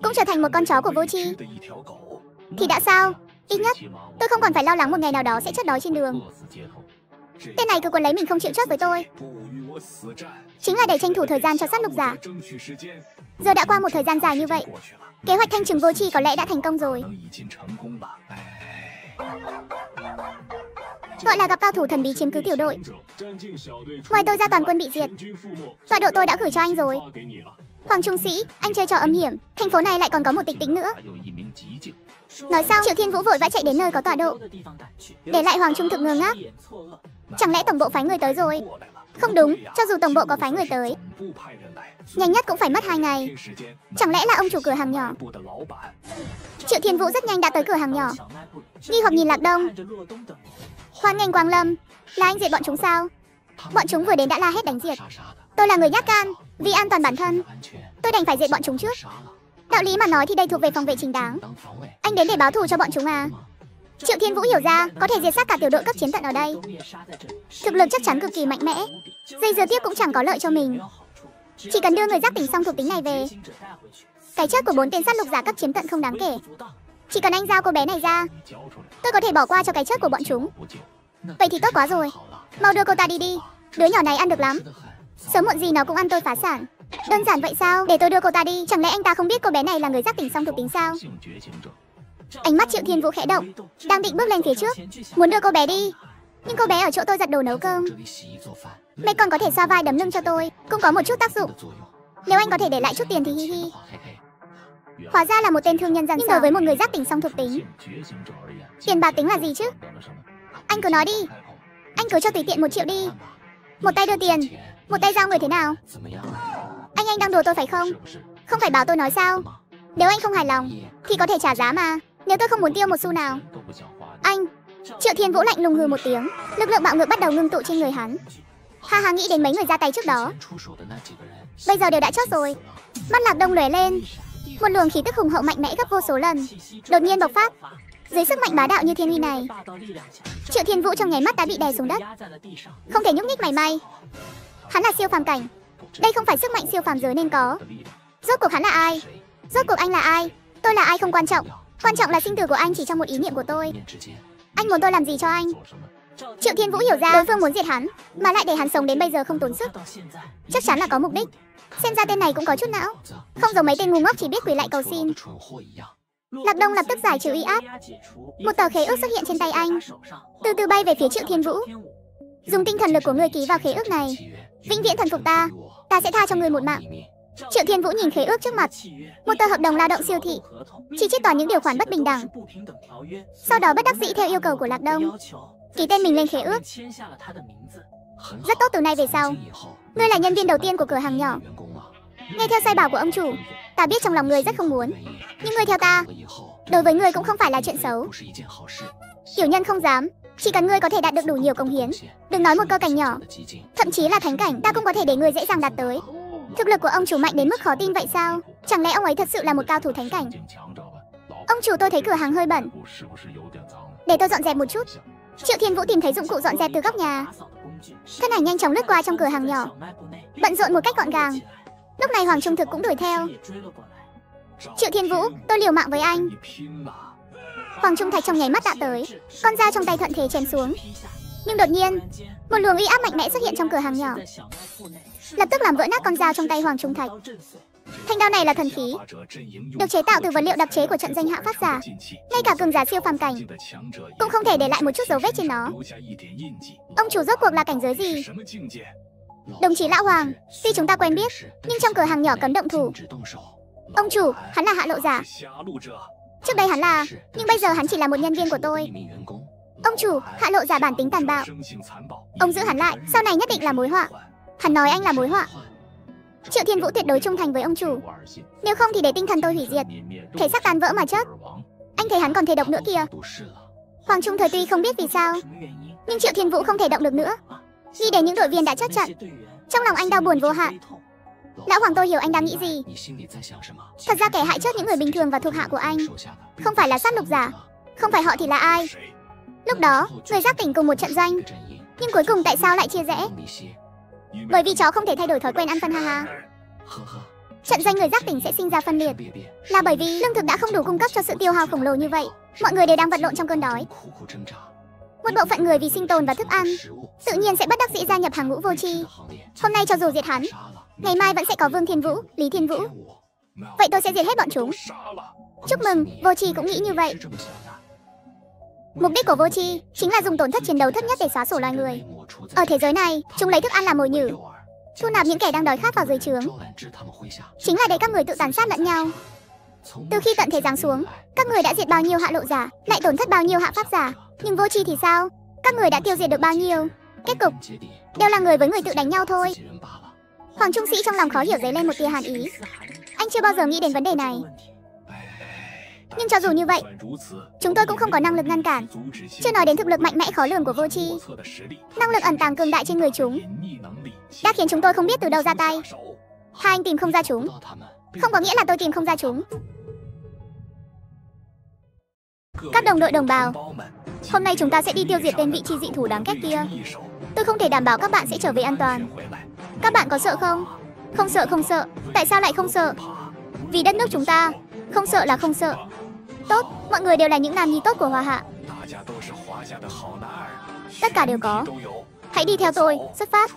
Speaker 1: Cũng trở thành một con chó của vô tri Thì đã sao Ít nhất tôi không còn phải lo lắng một ngày nào đó sẽ chết đói trên đường Tên này cứ còn lấy mình không chịu chốt với tôi Chính là để tranh thủ thời gian cho sát lục giả Giờ đã qua một thời gian dài như vậy Kế hoạch thanh trừng vô tri có lẽ đã thành công rồi Gọi là gặp cao thủ thần bí chiếm cứ tiểu đội. Ngoài tôi ra toàn quân bị diệt. Tọa độ tôi đã gửi cho anh rồi. Hoàng Trung Sĩ, anh chơi trò âm hiểm. Thành phố này lại còn có một tịch tính nữa. Nói xong, Triệu Thiên Vũ vội vã chạy đến nơi có tọa độ. Để lại Hoàng Trung thực ngơ ngác. Chẳng lẽ tổng bộ phái người tới rồi? Không đúng, cho dù tổng bộ có phái người tới Nhanh nhất cũng phải mất hai ngày. Chẳng lẽ là ông chủ cửa hàng nhỏ? Triệu Thiên Vũ rất nhanh đã tới cửa hàng nhỏ. Nghi hoặc nhìn Lạc Đông. Hoan nghênh Quang Lâm. Là anh diệt bọn chúng sao? Bọn chúng vừa đến đã la hét đánh diệt. Tôi là người nhát gan, Vì an toàn bản thân. Tôi đành phải diệt bọn chúng trước. Đạo lý mà nói thì đây thuộc về phòng vệ chính đáng. Anh đến để báo thù cho bọn chúng à? Triệu Thiên Vũ hiểu ra, Có thể diệt sát cả tiểu đội cấp chiến tận ở đây. Thực lực chắc chắn cực kỳ mạnh mẽ. Dây dưa tiếp cũng chẳng có lợi cho mình. Chỉ cần đưa người giác tỉnh xong thuộc tính này về. Cái chết của bốn tên sát lục giả cấp chiến tận không đáng kể. Chỉ cần anh giao cô bé này ra, Tôi có thể bỏ qua cho cái chết của bọn chúng. Vậy thì tốt quá rồi. Mau đưa cô ta đi đi. Đứa nhỏ này ăn được lắm. Sớm muộn gì nó cũng ăn tôi phá sản. Đơn giản vậy sao? Để tôi đưa cô ta đi. Chẳng lẽ anh ta không biết cô bé này là người giác tỉnh xong thuộc tính sao? Ánh mắt Triệu Thiên Vũ khẽ động, Đang định bước lên phía trước, Muốn đưa cô bé đi. Nhưng cô bé ở chỗ tôi giặt đồ nấu cơm. Mẹ còn có thể xoa vai đấm lưng cho tôi, Cũng có một chút tác dụng. Nếu anh có thể để lại chút tiền thì hi hi. Hóa ra là một tên thương nhân gian sở với một người giác tỉnh xong thuộc tính Tiền bạc tính là gì chứ? Anh cứ nói đi. Anh cứ cho tùy tiện một triệu đi. Một tay đưa tiền. Một tay giao người thế nào? Anh anh đang đùa tôi phải không? Không phải bảo tôi nói sao? Nếu anh không hài lòng Thì có thể trả giá mà. Nếu tôi không muốn tiêu một xu nào. Anh Triệu Thiên Vũ lạnh lùng hừ một tiếng. Lực lượng bạo ngược bắt đầu ngưng tụ trên người hắn. Ha ha nghĩ đến mấy người ra tay trước đó. Bây giờ đều đã chốt rồi. Mắt lạc đông lóe lên một luồng khí tức hùng hậu mạnh mẽ gấp vô số lần. Đột nhiên bộc phát. Dưới sức mạnh bá đạo như thiên uy này, Triệu Thiên Vũ trong nháy mắt đã bị đè xuống đất. Không thể nhúc nhích mảy may. Hắn là siêu phàm cảnh. Đây không phải sức mạnh siêu phàm giới nên có. Rốt cuộc hắn là ai? Rốt cuộc anh là ai? Tôi là ai không quan trọng. Quan trọng là sinh tử của anh chỉ trong một ý niệm của tôi. Anh muốn tôi làm gì cho anh? Triệu Thiên Vũ hiểu ra. Đối phương muốn diệt hắn, Mà lại để hắn sống đến bây giờ không tốn sức. Chắc chắn là có mục đích. Xem ra tên này cũng có chút não Không giống mấy tên ngu ngốc chỉ biết quỳ lại cầu xin Lạc Đông lập tức giải trừ uy áp. Một tờ khế ước xuất hiện trên tay anh, từ từ bay về phía Triệu Thiên Vũ. Dùng tinh thần lực của người ký vào khế ước này, vĩnh viễn thần phục ta, ta sẽ tha cho người một mạng. Triệu Thiên Vũ nhìn khế ước trước mặt, một tờ hợp đồng lao động siêu thị, chỉ trích toàn những điều khoản bất bình đẳng. Sau đó bất đắc dĩ theo yêu cầu của Lạc Đông, ký tên mình lên khế ước. Rất tốt từ nay về sau, ngươi là nhân viên đầu tiên của cửa hàng nhỏ. Nghe theo sai bảo của ông chủ, ta biết trong lòng người rất không muốn, nhưng ngươi theo ta, đối với ngươi cũng không phải là chuyện xấu. Tiểu nhân không dám, chỉ cần ngươi có thể đạt được đủ nhiều công hiến, đừng nói một cơ cảnh nhỏ, thậm chí là thánh cảnh, ta cũng có thể để ngươi dễ dàng đạt tới. Thực lực của ông chủ mạnh đến mức khó tin vậy sao? Chẳng lẽ ông ấy thật sự là một cao thủ thánh cảnh? Ông chủ tôi thấy cửa hàng hơi bẩn. Để tôi dọn dẹp một chút. Triệu Thiên Vũ tìm thấy dụng cụ dọn dẹp từ góc nhà. Thân ảnh nhanh chóng lướt qua trong cửa hàng nhỏ, bận rộn một cách gọn gàng. Lúc này Hoàng Trung Thực cũng đuổi theo. Triệu Thiên Vũ, tôi liều mạng với anh. Hoàng Trung Thạch trong nháy mắt đã tới, con dao trong tay thuận thế chém xuống. Nhưng đột nhiên, một luồng uy áp mạnh mẽ xuất hiện trong cửa hàng nhỏ, lập tức làm vỡ nát con dao trong tay Hoàng Trung Thạch. Thanh đao này là thần khí, được chế tạo từ vật liệu đặc chế của trận danh hạ phát giả. Ngay cả cường giả siêu phàm cảnh cũng không thể để lại một chút dấu vết trên nó. Ông chủ rốt cuộc là cảnh giới gì? Đồng chí Lão Hoàng, tuy chúng ta quen biết, nhưng trong cửa hàng nhỏ cấm động thủ. Ông chủ, hắn là hạ lộ giả. Trước đây hắn là, nhưng bây giờ hắn chỉ là một nhân viên của tôi. Ông chủ, hạ lộ giả bản tính tàn bạo. Ông giữ hắn lại, sau này nhất định là mối họa. Hắn nói anh là mối họa. Triệu Thiên Vũ tuyệt đối trung thành với ông chủ. Nếu không thì để tinh thần tôi hủy diệt, thể xác tan vỡ mà chết. Anh thấy hắn còn thể động nữa kìa. Hoàng Trung thời tuy không biết vì sao, nhưng Triệu Thiên Vũ không thể động được nữa. Nghĩ đến những đội viên đã chết trận, trong lòng anh đau buồn vô hạn. Lão Hoàng tôi hiểu anh đang nghĩ gì. Thật ra kẻ hại chết những người bình thường và thuộc hạ của anh, không phải là sát lục giả, không phải họ thì là ai. Lúc đó, người giác tỉnh cùng một trận doanh, nhưng cuối cùng tại sao lại chia rẽ? Bởi vì chó không thể thay đổi thói quen ăn phân ha ha. Trận danh người giác tỉnh sẽ sinh ra phân liệt. Là bởi vì lương thực đã không đủ cung cấp cho sự tiêu hao khổng lồ như vậy. Mọi người đều đang vật lộn trong cơn đói. Một bộ phận người vì sinh tồn và thức ăn Tự nhiên sẽ bất đắc dĩ gia nhập hàng ngũ vô tri. Hôm nay cho dù diệt hắn Ngày mai vẫn sẽ có Vương Thiên Vũ, Lý Thiên Vũ. Vậy tôi sẽ diệt hết bọn chúng. Chúc mừng, vô tri cũng nghĩ như vậy Mục đích của vô tri chính là dùng tổn thất chiến đấu thấp nhất để xóa sổ loài người. Ở thế giới này, chúng lấy thức ăn làm mồi nhử, thu nạp những kẻ đang đói khát vào dưới trướng. Chính là để các người tự tàn sát lẫn nhau. Từ khi tận thế giáng xuống, các người đã diệt bao nhiêu hạ lộ giả, lại tổn thất bao nhiêu hạ pháp giả. Nhưng vô tri thì sao? Các người đã tiêu diệt được bao nhiêu? Kết cục đều là người với người tự đánh nhau thôi. Hoàng Trung Sĩ trong lòng khó hiểu dấy lên một tia hàn ý. Anh chưa bao giờ nghĩ đến vấn đề này. Nhưng cho dù như vậy, chúng tôi cũng không có năng lực ngăn cản. Chưa nói đến thực lực mạnh mẽ khó lường của vô tri. Năng lực ẩn tàng cường đại trên người chúng đã khiến chúng tôi không biết từ đâu ra tay. Hai anh tìm không ra chúng, không có nghĩa là tôi tìm không ra chúng. Các đồng đội đồng bào, hôm nay chúng ta sẽ đi tiêu diệt tên vị trí dị thủ đáng ghét kia. Tôi không thể đảm bảo các bạn sẽ trở về an toàn. Các bạn có sợ không? Không sợ không sợ. Tại sao lại không sợ? Vì đất nước chúng ta, không sợ là không sợ. Tốt, mọi người đều là những nam nhi tốt của Hoa Hạ. Tất cả đều có. Hãy đi theo tôi, xuất phát.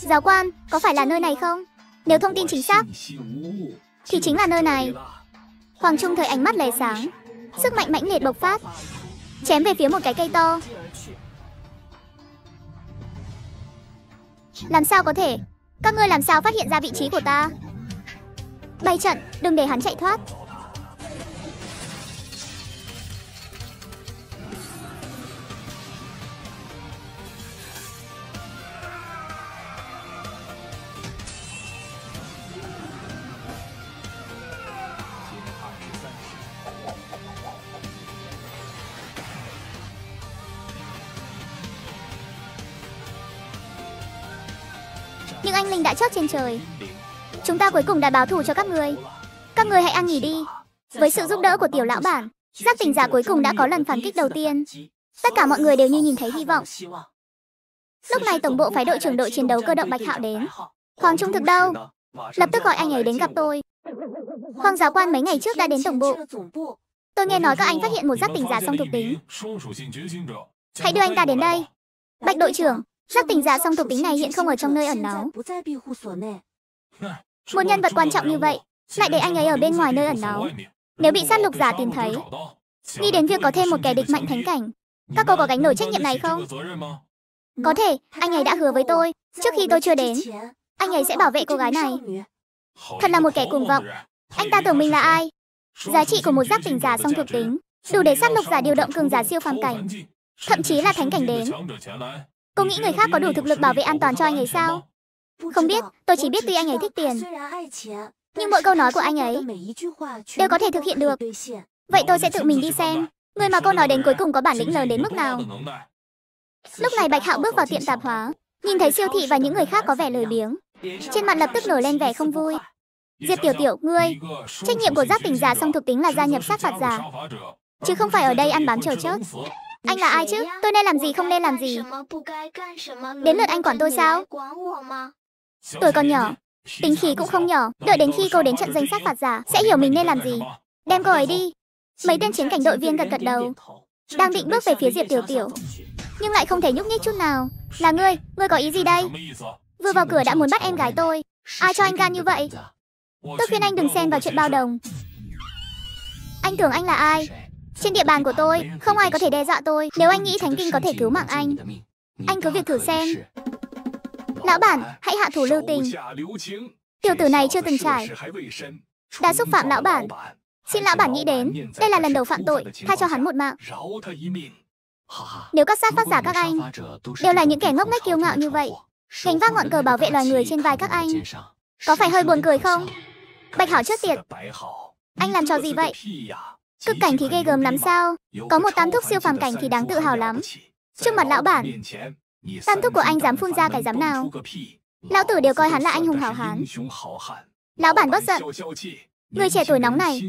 Speaker 1: Giáo quan, có phải là nơi này không? Nếu thông tin chính xác, thì chính là nơi này. Hoàng Trung thời ánh mắt lè sáng, sức mạnh mãnh liệt bộc phát, chém về phía một cái cây to. Làm sao có thể? Các ngươi làm sao phát hiện ra vị trí của ta? Bay trận, đừng để hắn chạy thoát. Chót trên trời. Chúng ta cuối cùng đã báo thù cho các người. Các người hãy ăn nghỉ đi. Với sự giúp đỡ của tiểu lão bản, Giác tỉnh giả cuối cùng đã có lần phản kích đầu tiên. Tất cả mọi người đều như nhìn thấy hy vọng. Lúc này tổng bộ phái đội trưởng đội chiến đấu cơ động Bạch Hạo đến. Hoàng Trung thực đâu? Lập tức gọi anh ấy đến gặp tôi. Hoàng giáo quan mấy ngày trước đã đến tổng bộ. Tôi nghe nói các anh phát hiện một giác tỉnh giả song thuộc tính. Hãy đưa anh ta đến đây. Bạch đội trưởng Giác tỉnh giả song thuộc tính này hiện không ở trong nơi ẩn náu. Một nhân vật quan trọng như vậy, lại để anh ấy ở bên ngoài nơi ẩn náu. Nếu bị sát lục giả tìm thấy, nghĩ đến việc có thêm một kẻ địch mạnh thánh cảnh, các cô có gánh nổi trách nhiệm này không? Có thể, anh ấy đã hứa với tôi, trước khi tôi chưa đến, anh ấy sẽ bảo vệ cô gái này. Thật là một kẻ cuồng vọng. Anh ta tưởng mình là ai? Giá trị của một giác tỉnh giả song thuộc tính, đủ để sát lục giả điều động cường giả siêu phàm cảnh. Thậm chí là thánh cảnh đến. Cô nghĩ người khác có đủ thực lực bảo vệ an toàn cho anh ấy sao? Không biết, tôi chỉ biết tuy anh ấy thích tiền. Nhưng mỗi câu nói của anh ấy đều có thể thực hiện được. Vậy tôi sẽ tự mình đi xem, người mà cô nói đến cuối cùng có bản lĩnh lớn đến mức nào. Lúc này Bạch Hạo bước vào tiệm tạp hóa, nhìn thấy siêu thị và những người khác có vẻ lười biếng. Trên mặt lập tức nổi lên vẻ không vui. Diệp Tiểu Tiểu, ngươi, trách nhiệm của giác tỉnh giả song thuộc tính là gia nhập sát phạt giả, chứ không phải ở đây ăn bám chờ chết. Anh là ai chứ? Tôi nên làm gì không nên làm gì? Đến lượt anh quản tôi sao? Tôi còn nhỏ, tính khí cũng không nhỏ. Đợi đến khi cô đến trận danh sát phạt giả, sẽ hiểu mình nên làm gì. Đem cô ấy đi. Mấy tên chiến cảnh đội viên gật gật đầu. Đang định bước về phía Diệp Tiểu Tiểu. Nhưng lại không thể nhúc nhích chút nào. Là ngươi, ngươi có ý gì đây? Vừa vào cửa đã muốn bắt em gái tôi. Ai cho anh gan như vậy? Tôi khuyên anh đừng xen vào chuyện bao đồng. Anh tưởng anh là ai? Trên địa bàn của tôi, không ai có thể đe dọa tôi nếu anh nghĩ Thánh Kinh có thể cứu mạng anh. Anh cứ việc thử xem. Lão bản, hãy hạ thủ lưu tình. Tiểu tử này chưa từng trải. Đã xúc phạm lão bản. Xin lão bản nghĩ đến, đây là lần đầu phạm tội, tha cho hắn một mạng. Nếu các sát phát giả các anh đều là những kẻ ngốc nghếch kiêu ngạo như vậy, gánh vác ngọn cờ bảo vệ loài người trên vai các anh, có phải hơi buồn cười không? Bạch Hảo chết tiệt. Anh làm trò gì vậy? Cực cảnh thì ghê gớm lắm sao? Có một tam thúc siêu phàm cảnh thì đáng tự hào lắm. Trước mặt lão bản, tam thúc của anh dám phun ra cái dám nào? Lão tử đều coi hắn là anh hùng hảo hán. Lão bản bớt giận. Người trẻ tuổi nóng này,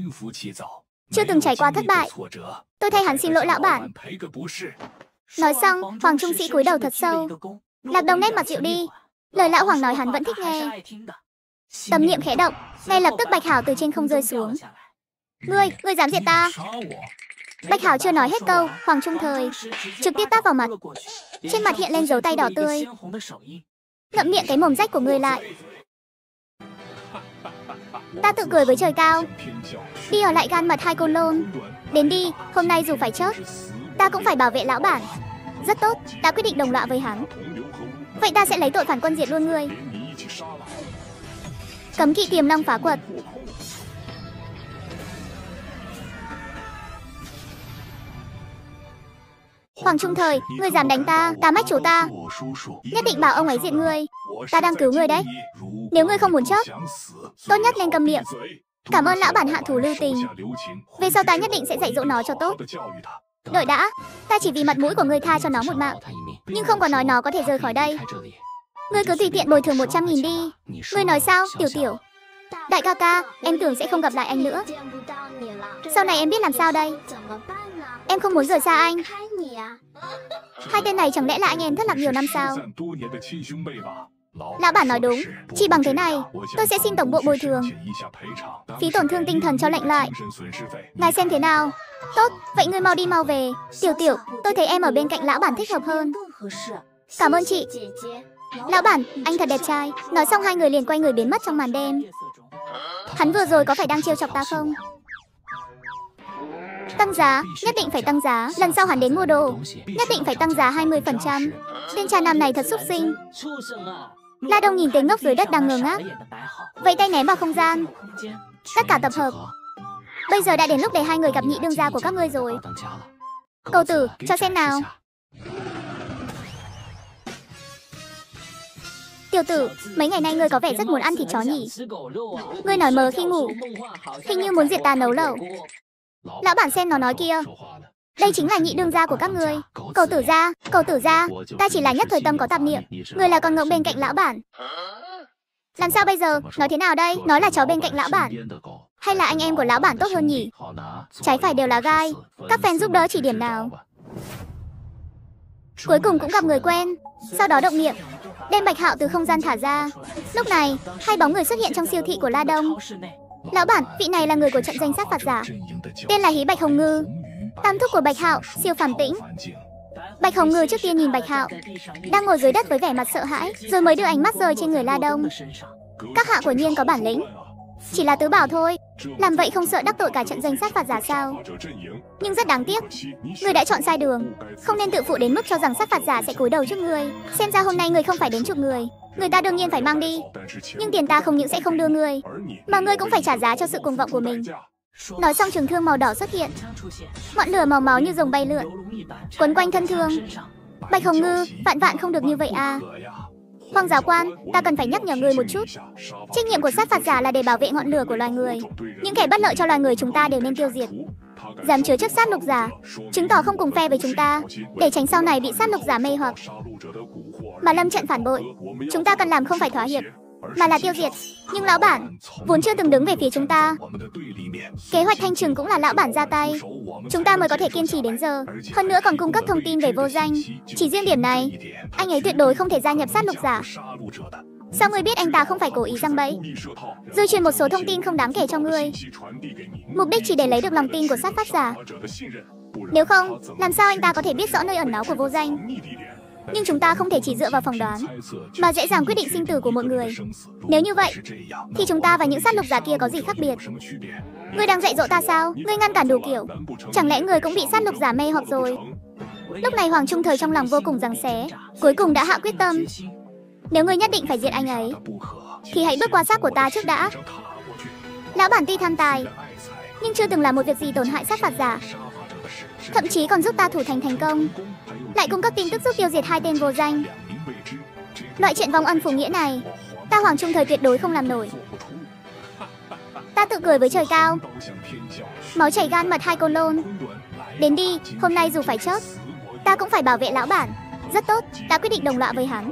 Speaker 1: chưa từng trải qua thất bại. Tôi thay hắn xin lỗi lão bản. Nói xong, Hoàng Trung Sĩ cúi đầu thật sâu. Lạc đồng nét mặt dịu đi. Lời lão Hoàng nói hắn vẫn thích nghe. Tâm niệm khẽ động, ngay lập tức Bạch Hảo từ trên không rơi xuống. Ngươi, ngươi dám diệt ta? Bạch Hảo chưa nói hết câu, Hoàng Trung Thời trực tiếp tát vào mặt. Trên mặt hiện lên dấu tay đỏ tươi. Ngậm miệng cái mồm rách của ngươi lại. Ta tự cười với trời cao. Đi ở lại gan mật hai côn lôn. Đến đi, hôm nay dù phải chết, ta cũng phải bảo vệ lão bản. Rất tốt, ta quyết định đồng lõa với hắn. Vậy ta sẽ lấy tội phản quân diệt luôn ngươi. Cấm kỵ tiềm long phá quật. Hoàng Trung Thời, ngươi dám đánh ta, ta mách chủ ta. Nhất định bảo ông ấy diện ngươi. Ta đang cứu ngươi đấy. Nếu ngươi không muốn chết, tốt nhất nên cầm miệng. Cảm ơn lão bản hạ thủ lưu tình. Về sau ta nhất định sẽ dạy dỗ nó cho tốt. Đợi đã, ta chỉ vì mặt mũi của ngươi tha cho nó một mạng. Nhưng không có nói nó có thể rời khỏi đây. Ngươi cứ tùy tiện bồi thường 100 nghìn đi. Ngươi nói sao, tiểu tiểu? Đại ca ca, em tưởng sẽ không gặp lại anh nữa. Sau này em biết làm sao đây? Em không muốn rời xa anh. Hai tên này chẳng lẽ là anh em thất lạc nhiều năm sao? Lão bản nói đúng, chỉ bằng thế này, tôi sẽ xin tổng bộ bồi thường. Phí tổn thương tinh thần cho lệnh lại. Ngài xem thế nào? Tốt, vậy ngươi mau đi mau về. Tiểu tiểu, tôi thấy em ở bên cạnh lão bản thích hợp hơn. Cảm ơn chị. Lão bản, anh thật đẹp trai. Nói xong hai người liền quay người biến mất trong màn đêm. Hắn vừa rồi có phải đang trêu chọc ta không? Tăng giá, nhất định phải tăng giá. Lần sau hắn đến mua đồ, nhất định phải tăng giá 20%. Tên cha nam này thật xúc sinh. La Đông nhìn tên ngốc dưới đất đang ngơ ngác. Vậy tay ném vào không gian. Tất cả tập hợp. Bây giờ đã đến lúc để hai người gặp nhị đương gia của các ngươi rồi. Cầu tử, cho xem nào. Tiểu tử, mấy ngày nay ngươi có vẻ rất muốn ăn thịt chó nhỉ? Ngươi nói mờ khi ngủ, hình như muốn diệt ta nấu lẩu. Lão bản xem nó nói kia. Đây chính là nhị đương gia của các ngươi. Cầu tử gia, cầu tử gia, ta chỉ là nhất thời tâm có tạp niệm. Người là con ngỗng bên cạnh lão bản. Làm sao bây giờ? Nói thế nào đây? Nói là cháu bên cạnh lão bản. Hay là anh em của lão bản tốt hơn nhỉ? Trái phải đều là gai. Các fan giúp đỡ chỉ điểm nào. Cuối cùng cũng gặp người quen. Sau đó động niệm. Đem bạch hạo từ không gian thả ra. Lúc này, hai bóng người xuất hiện trong siêu thị của La Đông. Lão bản, vị này là người của trận danh sát phạt giả. Tên là Hí Bạch Hồng Ngư. Tam thúc của Bạch Hạo, siêu phàm tĩnh. Bạch Hồng Ngư trước tiên nhìn Bạch Hạo, đang ngồi dưới đất với vẻ mặt sợ hãi, rồi mới đưa ánh mắt rơi trên người La Đông. Các hạ của nhiên có bản lĩnh, chỉ là tứ bảo thôi. Làm vậy không sợ đắc tội cả trận danh sát phạt giả sao? Nhưng rất đáng tiếc, người đã chọn sai đường, không nên tự phụ đến mức cho rằng sát phạt giả sẽ cúi đầu trước người. Xem ra hôm nay người không phải đến chụp người, người ta đương nhiên phải mang đi. Nhưng tiền ta không những sẽ không đưa người, mà ngươi cũng phải trả giá cho sự cuồng vọng của mình. Nói xong trường thương màu đỏ xuất hiện. Ngọn lửa màu máu như rồng bay lượn, quấn quanh thân thương. Bạch Hồng Ngư, vạn vạn không được như vậy à. Hoàng giáo quan, ta cần phải nhắc nhở người một chút. Trách nhiệm của sát phạt giả là để bảo vệ ngọn lửa của loài người. Những kẻ bất lợi cho loài người chúng ta đều nên tiêu diệt. Dám chứa chấp sát lục giả, chứng tỏ không cùng phe với chúng ta, để tránh sau này bị sát lục giả mê hoặc. Mà lâm trận phản bội, chúng ta cần làm không phải thỏa hiệp, mà là tiêu diệt. Nhưng lão bản vốn chưa từng đứng về phía chúng ta. Kế hoạch thanh trừng cũng là lão bản ra tay. Chúng ta mới có thể kiên trì đến giờ. Hơn nữa còn cung cấp thông tin về vô danh. Chỉ riêng điểm này, anh ấy tuyệt đối không thể gia nhập sát lục giả. Sao ngươi biết anh ta không phải cố ý răng bẫy? Dư truyền một số thông tin không đáng kể cho ngươi. Mục đích chỉ để lấy được lòng tin của sát phát giả. Nếu không, làm sao anh ta có thể biết rõ nơi ẩn náu của vô danh? Nhưng chúng ta không thể chỉ dựa vào phỏng đoán mà dễ dàng quyết định sinh tử của một người. Nếu như vậy, thì chúng ta và những sát lục giả kia có gì khác biệt? Ngươi đang dạy dỗ ta sao? Ngươi ngăn cản đủ kiểu. Chẳng lẽ ngươi cũng bị sát lục giả mê hoặc rồi? Lúc này Hoàng Trung Thời trong lòng vô cùng giằng xé, cuối cùng đã hạ quyết tâm. Nếu ngươi nhất định phải diệt anh ấy, thì hãy bước qua xác của ta trước đã. Lão bản ti tham tài, nhưng chưa từng làm một việc gì tổn hại sát phạt giả. Thậm chí còn giúp ta thủ thành thành công lại cung cấp tin tức giúp tiêu diệt hai tên vô danh. Loại chuyện vong ân phụ nghĩa này, ta Hoàng Trung thời tuyệt đối không làm nổi. Ta tự cười với trời cao. Máu chảy gan mật hai côn lôn. Đến đi, hôm nay dù phải chết, ta cũng phải bảo vệ lão bản. Rất tốt, ta quyết định đồng loại với hắn.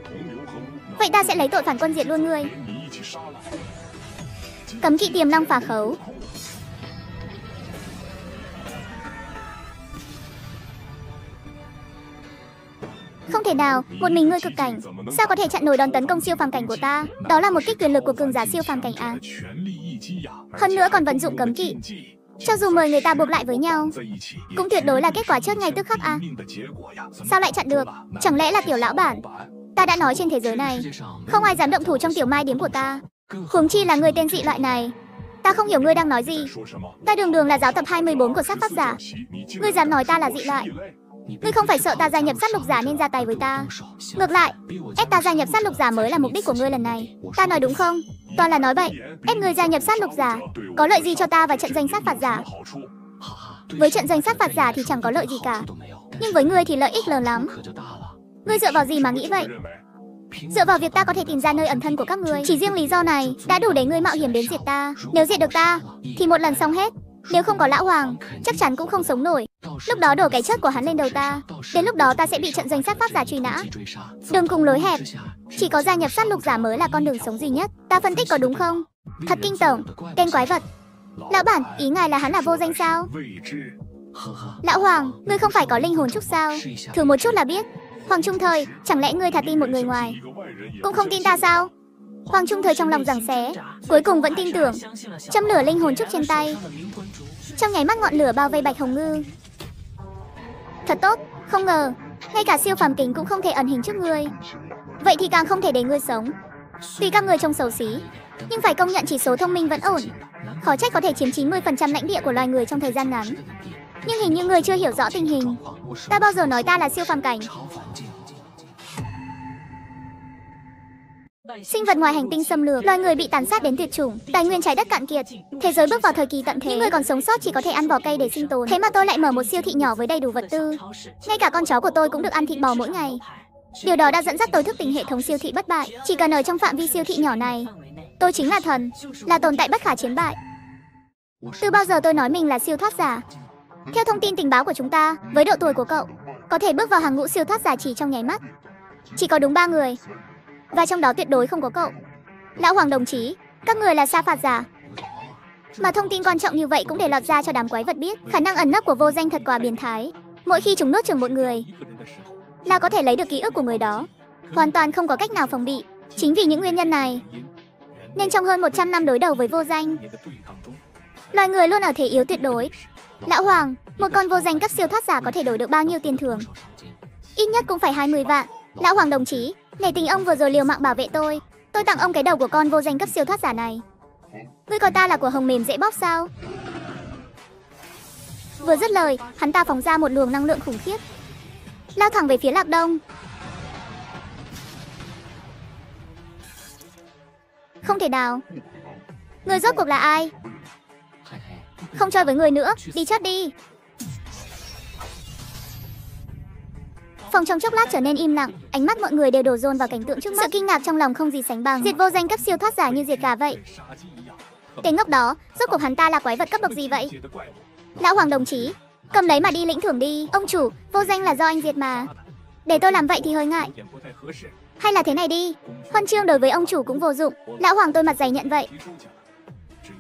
Speaker 1: Vậy ta sẽ lấy tội phản quân diệt luôn ngươi. Cấm kỵ tiềm long phá khấu, Không thể nào, một mình ngươi cực cảnh, sao có thể chặn nổi đòn tấn công siêu phàm cảnh của ta? Đó là một kích quyền lực của cường giả siêu phàm cảnh à? Hơn nữa còn vận dụng cấm kỵ. Cho dù mời người ta buộc lại với nhau, cũng tuyệt đối là kết quả trước ngay tức khắc à. Sao lại chặn được? Chẳng lẽ là tiểu lão bản? Ta đã nói trên thế giới này, không ai dám động thủ trong tiểu mai điếm của ta. Huống chi là người tên dị loại này. Ta không hiểu ngươi đang nói gì. Ta đường đường là giáo tập 24 của sát pháp giả. Ngươi dám nói ta là dị loại. Ngươi không phải sợ ta gia nhập sát lục giả nên ra tay với ta. Ngược lại, ép ta gia nhập sát lục giả mới là mục đích của ngươi lần này. Ta nói đúng không? Toàn là nói bậy. Ép ngươi gia nhập sát lục giả, có lợi gì cho ta và trận danh sát phạt giả? Với trận danh sát phạt giả thì chẳng có lợi gì cả. Nhưng với ngươi thì lợi ích lớn lắm. Ngươi dựa vào gì mà nghĩ vậy? Dựa vào việc ta có thể tìm ra nơi ẩn thân của các ngươi Chỉ riêng lý do này đã đủ để ngươi mạo hiểm đến diệt ta Nếu diệt được ta Thì một lần xong hết nếu không có lão hoàng, chắc chắn cũng không sống nổi. Lúc đó đổ cái chết của hắn lên đầu ta. Đến lúc đó ta sẽ bị trận danh sát pháp giả truy nã. Đường cùng lối hẹp. Chỉ có gia nhập sát lục giả mới là con đường sống duy nhất. Ta phân tích có đúng không? Thật kinh tởm, tên quái vật. Lão bản, ý ngài là hắn là vô danh sao? Lão Hoàng, ngươi không phải có linh hồn chút sao? Thử một chút là biết. Hoàng Trung Thời, chẳng lẽ ngươi thà tin một người ngoài? Cũng không tin ta sao? Hoàng Trung Thời trong lòng giằng xé, cuối cùng vẫn tin tưởng. Châm lửa linh hồn trúc trên tay. Trong nháy mắt ngọn lửa bao vây Bạch Hồng Ngư. Thật tốt, không ngờ, ngay cả siêu phàm kính cũng không thể ẩn hình trước ngươi. Vậy thì càng không thể để ngươi sống. Tuy các người trông xấu xí, nhưng phải công nhận chỉ số thông minh vẫn ổn. Khó trách có thể chiếm 90% lãnh địa của loài người trong thời gian ngắn. Nhưng hình như người chưa hiểu rõ tình hình. Ta bao giờ nói ta là siêu phàm cảnh, Sinh vật ngoài hành tinh xâm lược, loài người bị tàn sát đến tuyệt chủng, tài nguyên trái đất cạn kiệt, thế giới bước vào thời kỳ tận thế. Những người còn sống sót chỉ có thể ăn vỏ cây để sinh tồn. Thế mà tôi lại mở một siêu thị nhỏ với đầy đủ vật tư. Ngay cả con chó của tôi cũng được ăn thịt bò mỗi ngày. Điều đó đã dẫn dắt tôi thức tỉnh hệ thống siêu thị bất bại. Chỉ cần ở trong phạm vi siêu thị nhỏ này, tôi chính là thần, là tồn tại bất khả chiến bại. Từ bao giờ tôi nói mình là siêu thoát giả? Theo thông tin tình báo của chúng ta, với độ tuổi của cậu, có thể bước vào hàng ngũ siêu thoát giả chỉ trong nháy mắt. Chỉ có đúng ba người, và trong đó tuyệt đối không có cậu. Lão Hoàng đồng chí, các người là sa phạt giả. Mà thông tin quan trọng như vậy cũng để lọt ra cho đám quái vật biết. Khả năng ẩn nấp của vô danh thật quá biến thái. Mỗi khi chúng nuốt chửng một người, là có thể lấy được ký ức của người đó. Hoàn toàn không có cách nào phòng bị. Chính vì những nguyên nhân này, nên trong hơn 100 năm đối đầu với vô danh, loài người luôn ở thế yếu tuyệt đối. Lão Hoàng, một con vô danh cấp siêu thoát giả có thể đổi được bao nhiêu tiền thưởng? Ít nhất cũng phải 20 vạn. Lão Hoàng đồng chí, Nể tình ông vừa rồi liều mạng bảo vệ tôi. Tôi tặng ông cái đầu của con vô danh cấp siêu thoát giả này. Ngươi coi ta là của hồng mềm dễ bóp sao? Vừa dứt lời Hắn ta phóng ra một luồng năng lượng khủng khiếp. Lao thẳng về phía lạc đông. Không thể nào. Người rốt cuộc là ai? Không chơi với người nữa, đi chết đi. Phòng trong chốc lát trở nên im lặng, ánh mắt mọi người đều đổ dồn vào cảnh tượng trước mắt. Sự kinh ngạc trong lòng không gì sánh bằng. Diệt vô danh cấp siêu thoát giả như diệt gà vậy. Tên ngốc đó, rốt cuộc hắn ta là quái vật cấp bậc gì vậy? Lão Hoàng đồng chí, cầm lấy mà đi lĩnh thưởng đi. Ông chủ, vô danh là do anh diệt mà. Để tôi làm vậy thì hơi ngại. Hay là thế này đi, huân chương đối với ông chủ cũng vô dụng. Lão Hoàng tôi mặt dày nhận vậy.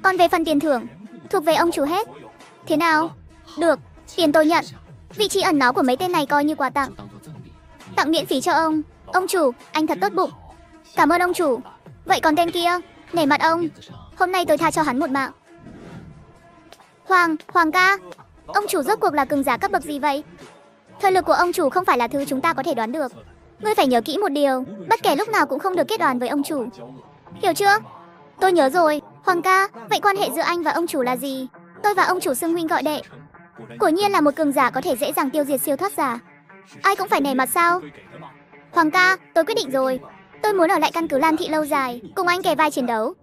Speaker 1: Còn về phần tiền thưởng, thuộc về ông chủ hết. Thế nào? Được, tiền tôi nhận. Vị trí ẩn náu của mấy tên này coi như quà tặng. Tặng miễn phí cho ông. Ông chủ, anh thật tốt bụng. Cảm ơn ông chủ. Vậy còn tên kia, nể mặt ông. Hôm nay tôi tha cho hắn một mạng. Hoàng, Hoàng ca, ông chủ rốt cuộc là cường giả cấp bậc gì vậy? Thời lực của ông chủ không phải là thứ chúng ta có thể đoán được. Ngươi phải nhớ kỹ một điều, bất kể lúc nào cũng không được kết đoàn với ông chủ. Hiểu chưa? Tôi nhớ rồi, Hoàng ca, vậy quan hệ giữa anh và ông chủ là gì? Tôi và ông chủ xưng huynh gọi đệ. Quả nhiên là một cường giả có thể dễ dàng tiêu diệt siêu thoát giả. Ai cũng phải nể mặt sao? Hoàng ca, tôi quyết định rồi. Tôi muốn ở lại căn cứ Lan Thị lâu dài, cùng anh kề vai chiến đấu.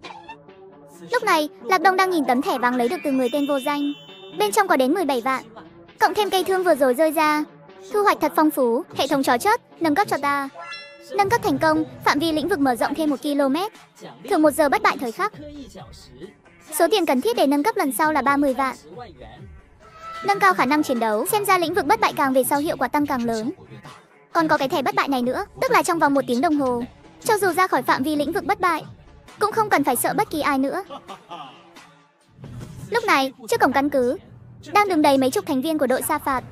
Speaker 1: Lúc này, Lạc Đông đang nhìn tấm thẻ vàng lấy được từ người tên vô danh. Bên trong có đến 17 vạn. Cộng thêm cây thương vừa rồi rơi ra. Thu hoạch thật phong phú, hệ thống chó chất, nâng cấp cho ta. Nâng cấp thành công, phạm vi lĩnh vực mở rộng thêm 1 km. Thường 1 giờ bất bại thời khắc. Số tiền cần thiết để nâng cấp lần sau là 30 vạn. Nâng cao khả năng chiến đấu, xem ra lĩnh vực bất bại càng về sau hiệu quả tăng càng lớn. Còn có cái thẻ bất bại này nữa, tức là trong vòng một tiếng đồng hồ, cho dù ra khỏi phạm vi lĩnh vực bất bại, cũng không cần phải sợ bất kỳ ai nữa. Lúc này, trước cổng căn cứ, đang đứng đầy mấy chục thành viên của đội sa phạt.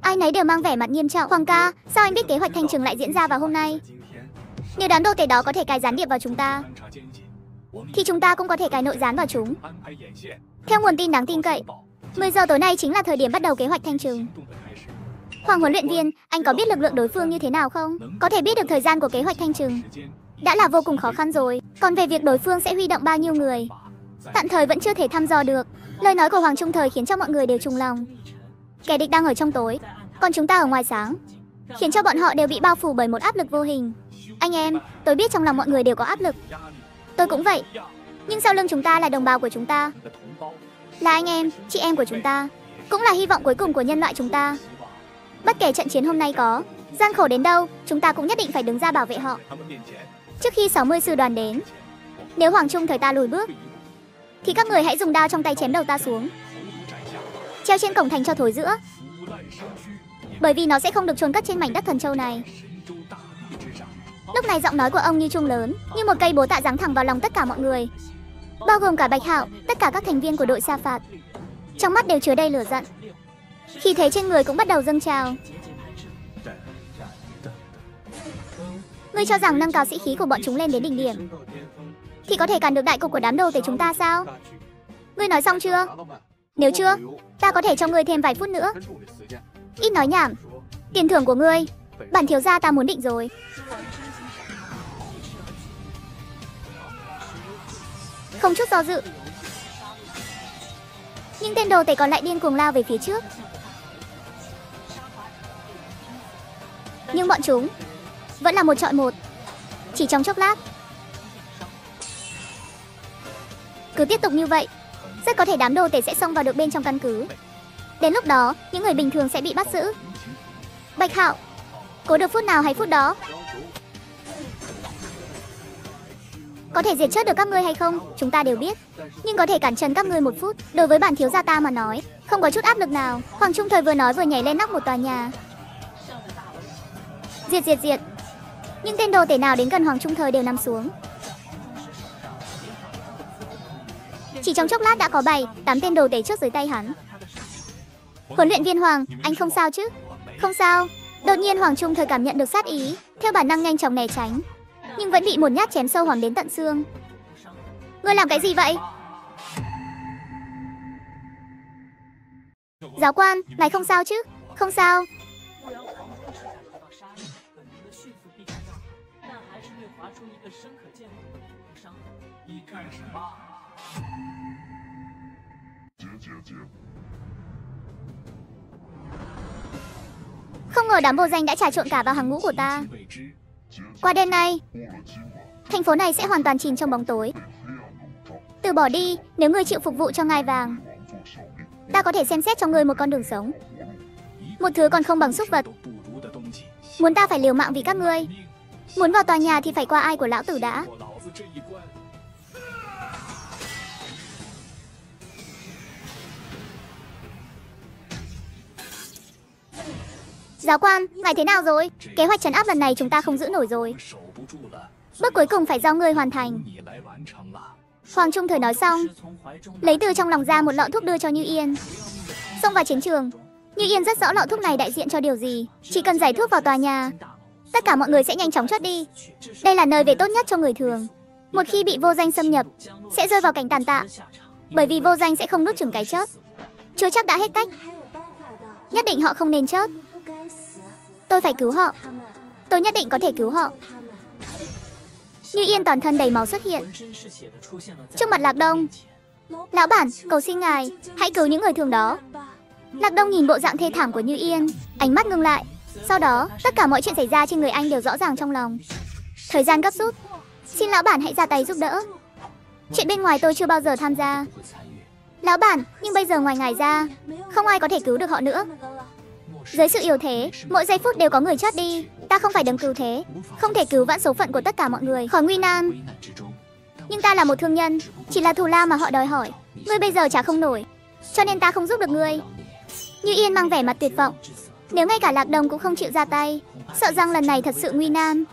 Speaker 1: Ai nấy đều mang vẻ mặt nghiêm trọng. Hoàng ca, sao anh biết kế hoạch thanh trường lại diễn ra vào hôm nay? Nếu đám đồ tể đó có thể cài gián điệp vào chúng ta, thì chúng ta cũng có thể cài nội gián vào chúng. Theo nguồn tin đáng tin cậy, 10 giờ tối nay chính là thời điểm bắt đầu kế hoạch thanh trừng. Hoàng huấn luyện viên, anh có biết lực lượng đối phương như thế nào không? Có thể biết được thời gian của kế hoạch thanh trừng. Đã là vô cùng khó khăn rồi. Còn về việc đối phương sẽ huy động bao nhiêu người, tạm thời vẫn chưa thể thăm dò được. Lời nói của Hoàng Trung Thời khiến cho mọi người đều trùng lòng. Kẻ địch đang ở trong tối, còn chúng ta ở ngoài sáng, khiến cho bọn họ đều bị bao phủ bởi một áp lực vô hình. Anh em, tôi biết trong lòng mọi người đều có áp lực. Tôi cũng vậy. Nhưng sau lưng chúng ta là đồng bào của chúng ta. Là anh em, chị em của chúng ta. Cũng là hy vọng cuối cùng của nhân loại chúng ta. Bất kể trận chiến hôm nay có gian khổ đến đâu, chúng ta cũng nhất định phải đứng ra bảo vệ họ. Trước khi 60 sư đoàn đến, nếu Hoàng Trung thời ta lùi bước, thì các người hãy dùng đao trong tay chém đầu ta xuống. Treo trên cổng thành cho thối giữa. Bởi vì nó sẽ không được chôn cất trên mảnh đất thần châu này. Lúc này giọng nói của ông như trung lớn, như một cây bố tạ giáng thẳng vào lòng tất cả mọi người. Bao gồm cả Bạch Hạo, tất cả các thành viên của đội sa phạt. Trong mắt đều chứa đầy lửa giận. Khi thế trên người cũng bắt đầu dâng trào. Ngươi cho rằng nâng cao sĩ khí của bọn chúng lên đến đỉnh điểm Thì có thể cản được đại cục của đám đồ tể chúng ta sao Ngươi nói xong chưa Nếu chưa Ta có thể cho ngươi thêm vài phút nữa Ít nói nhảm Tiền thưởng của ngươi Bản thiếu gia ta muốn định rồi Không chút do dự. Nhưng tên đồ tể còn lại điên cuồng lao về phía trước. Nhưng bọn chúng vẫn là một chọi một. Chỉ trong chốc lát, Cứ tiếp tục như vậy, Rất có thể đám đồ tể sẽ xông vào được bên trong căn cứ. Đến lúc đó, Những người bình thường sẽ bị bắt giữ. Bạch Hạo, Cố được phút nào hay phút đó Có thể diệt chết được các ngươi hay không Chúng ta đều biết Nhưng có thể cản chân các ngươi một phút Đối với bản thiếu gia ta mà nói Không có chút áp lực nào Hoàng Trung Thời vừa nói vừa nhảy lên nóc một tòa nhà Diệt diệt diệt những tên đồ tể nào đến gần Hoàng Trung Thời đều nằm xuống. Chỉ trong chốc lát đã có bảy, tám tên đồ tể trước dưới tay hắn. Huấn luyện viên Hoàng, anh không sao chứ? Không sao. Đột nhiên Hoàng Trung Thời cảm nhận được sát ý, theo bản năng nhanh chóng né tránh, nhưng vẫn bị một nhát chém sâu hoắm đến tận xương. Ngươi làm cái gì vậy? Giáo quan, ngài không sao chứ? Không sao. Không ngờ đám vô danh đã trà trộn cả vào hàng ngũ của ta. Qua đêm nay, thành phố này sẽ hoàn toàn chìm trong bóng tối. Từ bỏ đi, nếu ngươi chịu phục vụ cho ngai vàng. Ta có thể xem xét cho ngươi một con đường sống. Một thứ còn không bằng súc vật. Muốn ta phải liều mạng vì các ngươi. Muốn vào tòa nhà thì phải qua ai của lão tử đã. Giáo quan, ngài thế nào rồi? Kế hoạch trấn áp lần này chúng ta không giữ nổi rồi. Bước cuối cùng phải do ngươi hoàn thành. Hoàng Trung Thời nói xong, lấy từ trong lòng ra một lọ thuốc đưa cho Như Yên. Xông vào chiến trường, Như Yên rất rõ lọ thuốc này đại diện cho điều gì. Chỉ cần giải thuốc vào tòa nhà, tất cả mọi người sẽ nhanh chóng thoát đi. Đây là nơi về tốt nhất cho người thường. Một khi bị vô danh xâm nhập, sẽ rơi vào cảnh tàn tạ. Bởi vì vô danh sẽ không nuốt chừng cái chết. Chưa chắc đã hết cách. Nhất định họ không nên chết. Tôi phải cứu họ. Tôi nhất định có thể cứu họ. Như Yên toàn thân đầy máu xuất hiện. Trước mặt Lạc Đông. Lão bản, cầu xin ngài, hãy cứu những người thường đó. Lạc Đông nhìn bộ dạng thê thảm của Như Yên, ánh mắt ngưng lại. Sau đó, tất cả mọi chuyện xảy ra trên người anh đều rõ ràng trong lòng. Thời gian gấp rút. Xin lão bản hãy ra tay giúp đỡ. Chuyện bên ngoài tôi chưa bao giờ tham gia. Lão bản, nhưng bây giờ ngoài ngài ra, không ai có thể cứu được họ nữa. Dưới sự yếu thế, mỗi giây phút đều có người chết đi. Ta không phải đấng cứu thế, không thể cứu vãn số phận của tất cả mọi người khỏi nguy nan. Nhưng ta là một thương nhân, chỉ là thù lao mà họ đòi hỏi. Ngươi bây giờ trả không nổi, cho nên ta không giúp được ngươi. Như Yên mang vẻ mặt tuyệt vọng. Nếu ngay cả Lạc Đồng cũng không chịu ra tay, sợ rằng lần này thật sự nguy nan.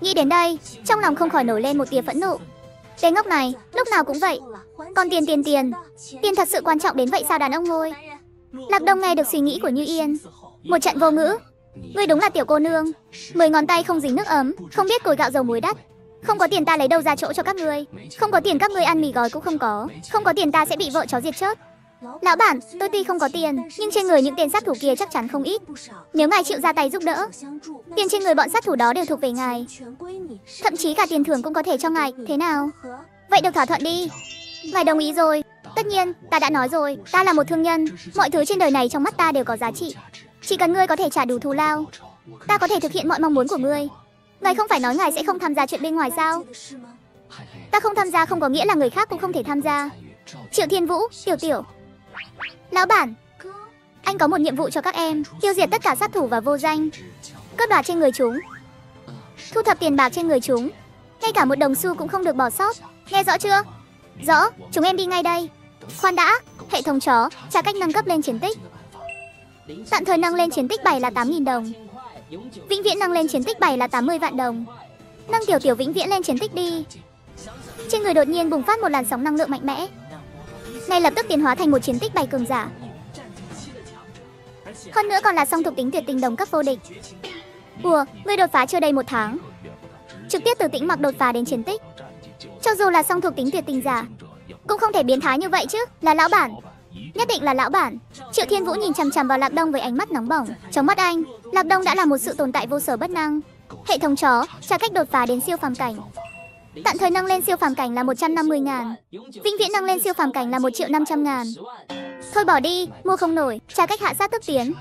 Speaker 1: Nghĩ đến đây, trong lòng không khỏi nổi lên một tia phẫn nộ. Tên ngốc này, lúc nào cũng vậy. Còn tiền tiền tiền, tiền thật sự quan trọng đến vậy sao đàn ông ngôi? Lạc Đông nghe được suy nghĩ của Như Yên, một trận vô ngữ. Ngươi đúng là tiểu cô nương, mười ngón tay không dính nước ấm, không biết cồi gạo dầu muối đắt. Không có tiền ta lấy đâu ra chỗ cho các ngươi Không có tiền các ngươi ăn mì gói cũng không có Không có tiền ta sẽ bị vợ chó diệt chết Lão bản, tôi tuy không có tiền, nhưng trên người những tên sát thủ kia chắc chắn không ít. Nếu ngài chịu ra tay giúp đỡ, tiền trên người bọn sát thủ đó đều thuộc về ngài. Thậm chí cả tiền thưởng cũng có thể cho ngài, thế nào? Vậy được thỏa thuận đi. Ngài đồng ý rồi. Tất nhiên, ta đã nói rồi, ta là một thương nhân, mọi thứ trên đời này trong mắt ta đều có giá trị. Chỉ cần ngươi có thể trả đủ thù lao, ta có thể thực hiện mọi mong muốn của ngươi. Ngài không phải nói ngài sẽ không tham gia chuyện bên ngoài sao? Ta không tham gia không có nghĩa là người khác cũng không thể tham gia. Triệu Thiên Vũ, Tiểu Tiểu. Lão bản, anh có một nhiệm vụ cho các em, tiêu diệt tất cả sát thủ và vô danh. Cướp đoạt trên người chúng. Thu thập tiền bạc trên người chúng. Ngay cả một đồng xu cũng không được bỏ sót. Nghe rõ chưa? Rõ, chúng em đi ngay đây. Khoan đã, hệ thống chó, trả cách nâng cấp lên chiến tích. Tạm thời nâng lên chiến tích 7 là 8.000 đồng. Vĩnh viễn nâng lên chiến tích 7 là 80 vạn đồng. Nâng tiểu tiểu vĩnh viễn lên chiến tích đi. Trên người đột nhiên bùng phát một làn sóng năng lượng mạnh mẽ. Ngay lập tức tiến hóa thành một chiến tích 7 cường giả. Hơn nữa còn là song thuộc tính tuyệt tình đồng cấp vô địch. Ủa, ngươi đột phá chưa đầy một tháng. Trực tiếp từ tĩnh mặc đột phá đến chiến tích. Cho dù là song thuộc tính tuyệt tình giả, cũng không thể biến thái như vậy chứ, là lão bản. Nhất định là lão bản. Triệu Thiên Vũ nhìn chằm chằm vào Lạc Đông với ánh mắt nóng bỏng. Trong mắt anh, Lạc Đông đã là một sự tồn tại vô sở bất năng. Hệ thống chó, trả cách đột phá đến siêu phàm cảnh. Tạm thời nâng lên siêu phàm cảnh là 150 ngàn. Vĩnh viễn nâng lên siêu phàm cảnh là 1 triệu 500 ngàn. Thôi bỏ đi, mua không nổi, trả cách hạ sát tức tiến.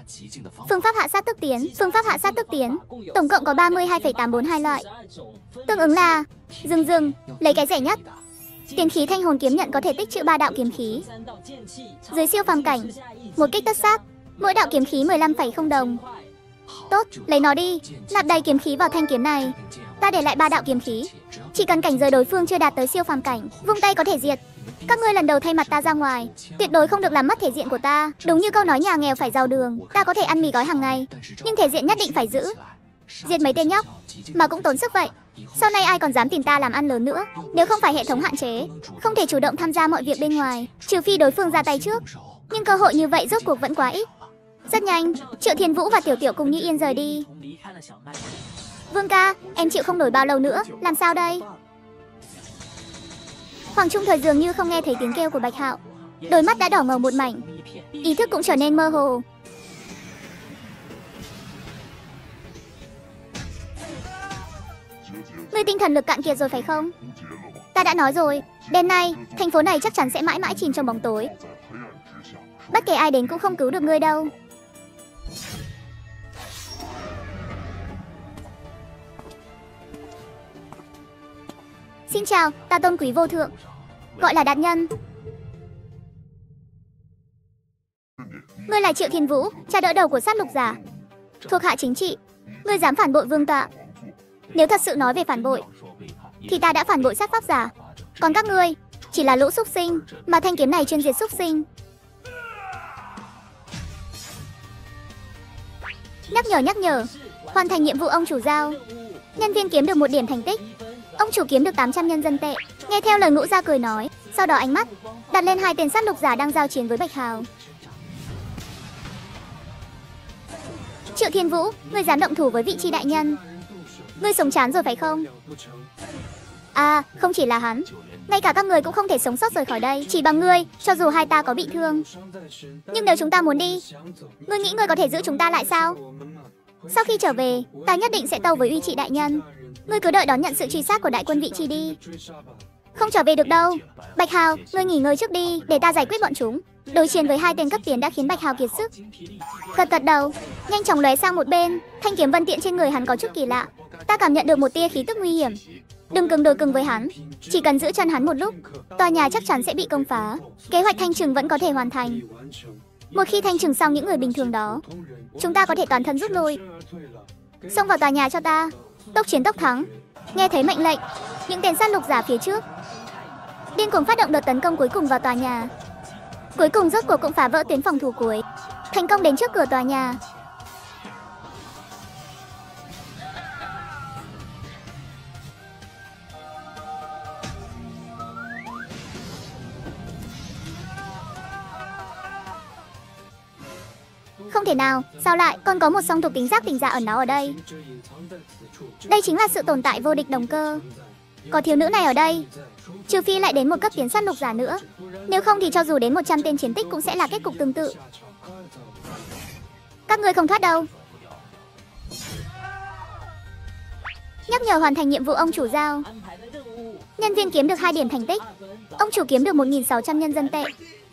Speaker 1: Phương pháp hạ sát tức tiến, phương pháp hạ sát tức tiến. Tổng cộng có 32,842 loại. Tương ứng là dừng dừng, lấy cái rẻ nhất. Tiền khí thanh hồn kiếm nhận có thể tích trữ ba đạo kiếm khí. Dưới siêu phàm cảnh, một kích tất sát, mỗi đạo kiếm khí 15,0 đồng. Tốt, lấy nó đi, nạp đầy kiếm khí vào thanh kiếm này. Ta để lại ba đạo kiếm khí. Chỉ cần cảnh giới đối phương chưa đạt tới siêu phàm cảnh, vung tay có thể diệt. Các ngươi lần đầu thay mặt ta ra ngoài, tuyệt đối không được làm mất thể diện của ta. Đúng như câu nói nhà nghèo phải giàu đường, ta có thể ăn mì gói hàng ngày, nhưng thể diện nhất định phải giữ. Diệt mấy tên nhóc, mà cũng tốn sức vậy. Sau này ai còn dám tìm ta làm ăn lớn nữa? Nếu không phải hệ thống hạn chế Không thể chủ động tham gia mọi việc bên ngoài Trừ phi đối phương ra tay trước. Nhưng cơ hội như vậy rốt cuộc vẫn quá ít. Rất nhanh Triệu Thiên Vũ và Tiểu Tiểu cùng Như Yên rời đi. Vương ca Em chịu không nổi bao lâu nữa Làm sao đây? Hoàng Trung Thời dường như không nghe thấy tiếng kêu của Bạch Hạo. Đôi mắt đã đỏ ngầu một mảnh. Ý thức cũng trở nên mơ hồ. Ngươi tinh thần lực cạn kiệt rồi phải không? Ta đã nói rồi, đêm nay, thành phố này chắc chắn sẽ mãi mãi chìm trong bóng tối. Bất kể ai đến cũng không cứu được ngươi đâu. Xin chào, ta tôn quý vô thượng. Gọi là đạt nhân. Ngươi là Triệu Thiên Vũ, cha đỡ đầu của sát lục giả. Thuộc hạ chính trị. Ngươi dám phản bội vương tọa. Nếu thật sự nói về phản bội, thì ta đã phản bội sát pháp giả. Còn các ngươi, chỉ là lũ súc sinh, mà thanh kiếm này chuyên diệt súc sinh. Nhắc nhở nhắc nhở, hoàn thành nhiệm vụ ông chủ giao. Nhân viên kiếm được một điểm thành tích. Ông chủ kiếm được 800 nhân dân tệ. Nghe theo lời ngũ gia cười nói, sau đó ánh mắt đặt lên hai tên sát lục giả đang giao chiến với Bạch Hào. Triệu Thiên Vũ, người dám động thủ với vị chi đại nhân. Ngươi sống chán rồi phải không? À, không chỉ là hắn. Ngay cả các người cũng không thể sống sót rời khỏi đây Chỉ bằng ngươi, cho dù hai ta có bị thương. Nhưng nếu chúng ta muốn đi Ngươi nghĩ ngươi có thể giữ chúng ta lại sao? Sau khi trở về, ta nhất định sẽ tâu với uy trị đại nhân. Ngươi cứ đợi đón nhận sự truy sát của đại quân vị chi đi. Không trở về được đâu. Bạch Hào, ngươi nghỉ ngơi trước đi Để ta giải quyết bọn chúng. Đối chiến với hai tên cấp tiến đã khiến Bạch Hào kiệt sức. Gật gật đầu Nhanh chóng lóe sang một bên. Thanh kiếm vân tiện trên người hắn có chút kỳ lạ. Ta cảm nhận được một tia khí tức nguy hiểm. Đừng cứng đối cứng với hắn. Chỉ cần giữ chân hắn một lúc, Tòa nhà chắc chắn sẽ bị công phá. Kế hoạch thanh trừng vẫn có thể hoàn thành. Một khi thanh trừng xong những người bình thường đó, Chúng ta có thể toàn thân rút lui. Xông vào tòa nhà cho ta. Tốc chiến tốc thắng. Nghe thấy mệnh lệnh, Những tên sát lục giả phía trước. Điên cuồng phát động đợt tấn công cuối cùng vào tòa nhà. Cuối cùng rốt cuộc cũng phá vỡ tuyến phòng thủ cuối. Thành công đến trước cửa tòa nhà. Không thể nào, sao lại, còn có một song thuộc tính giác tình giả ẩn náu ở đây. Đây chính là sự tồn tại vô địch đồng cơ. Có thiếu nữ này ở đây, trừ phi lại đến một cấp tiến sát lục giả nữa. Nếu không thì cho dù đến 100 tên chiến tích cũng sẽ là kết cục tương tự. Các người không thoát đâu. Nhắc nhở hoàn thành nhiệm vụ ông chủ giao. Nhân viên kiếm được 2 điểm thành tích. Ông chủ kiếm được 1.600 nhân dân tệ.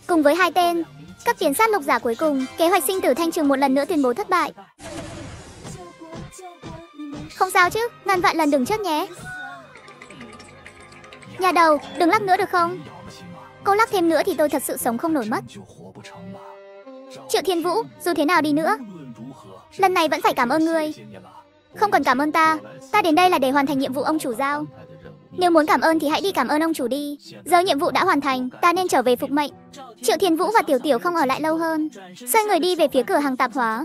Speaker 1: Cùng với hai tên, các tiến sát lục giả cuối cùng, kế hoạch sinh tử thanh trường một lần nữa tuyên bố thất bại. Không sao chứ, ngàn vạn lần đừng chết nhé. Nhà đầu, đừng lắc nữa được không? Cô lắc thêm nữa thì tôi thật sự sống không nổi mất. Triệu Thiên Vũ, dù thế nào đi nữa, lần này vẫn phải cảm ơn ngươi. Không cần cảm ơn ta, ta đến đây là để hoàn thành nhiệm vụ ông chủ giao. Nếu muốn cảm ơn thì hãy đi cảm ơn ông chủ đi. Giờ nhiệm vụ đã hoàn thành, ta nên trở về phục mệnh. Triệu Thiên Vũ và Tiểu Tiểu không ở lại lâu hơn. Xoay người đi về phía cửa hàng tạp hóa.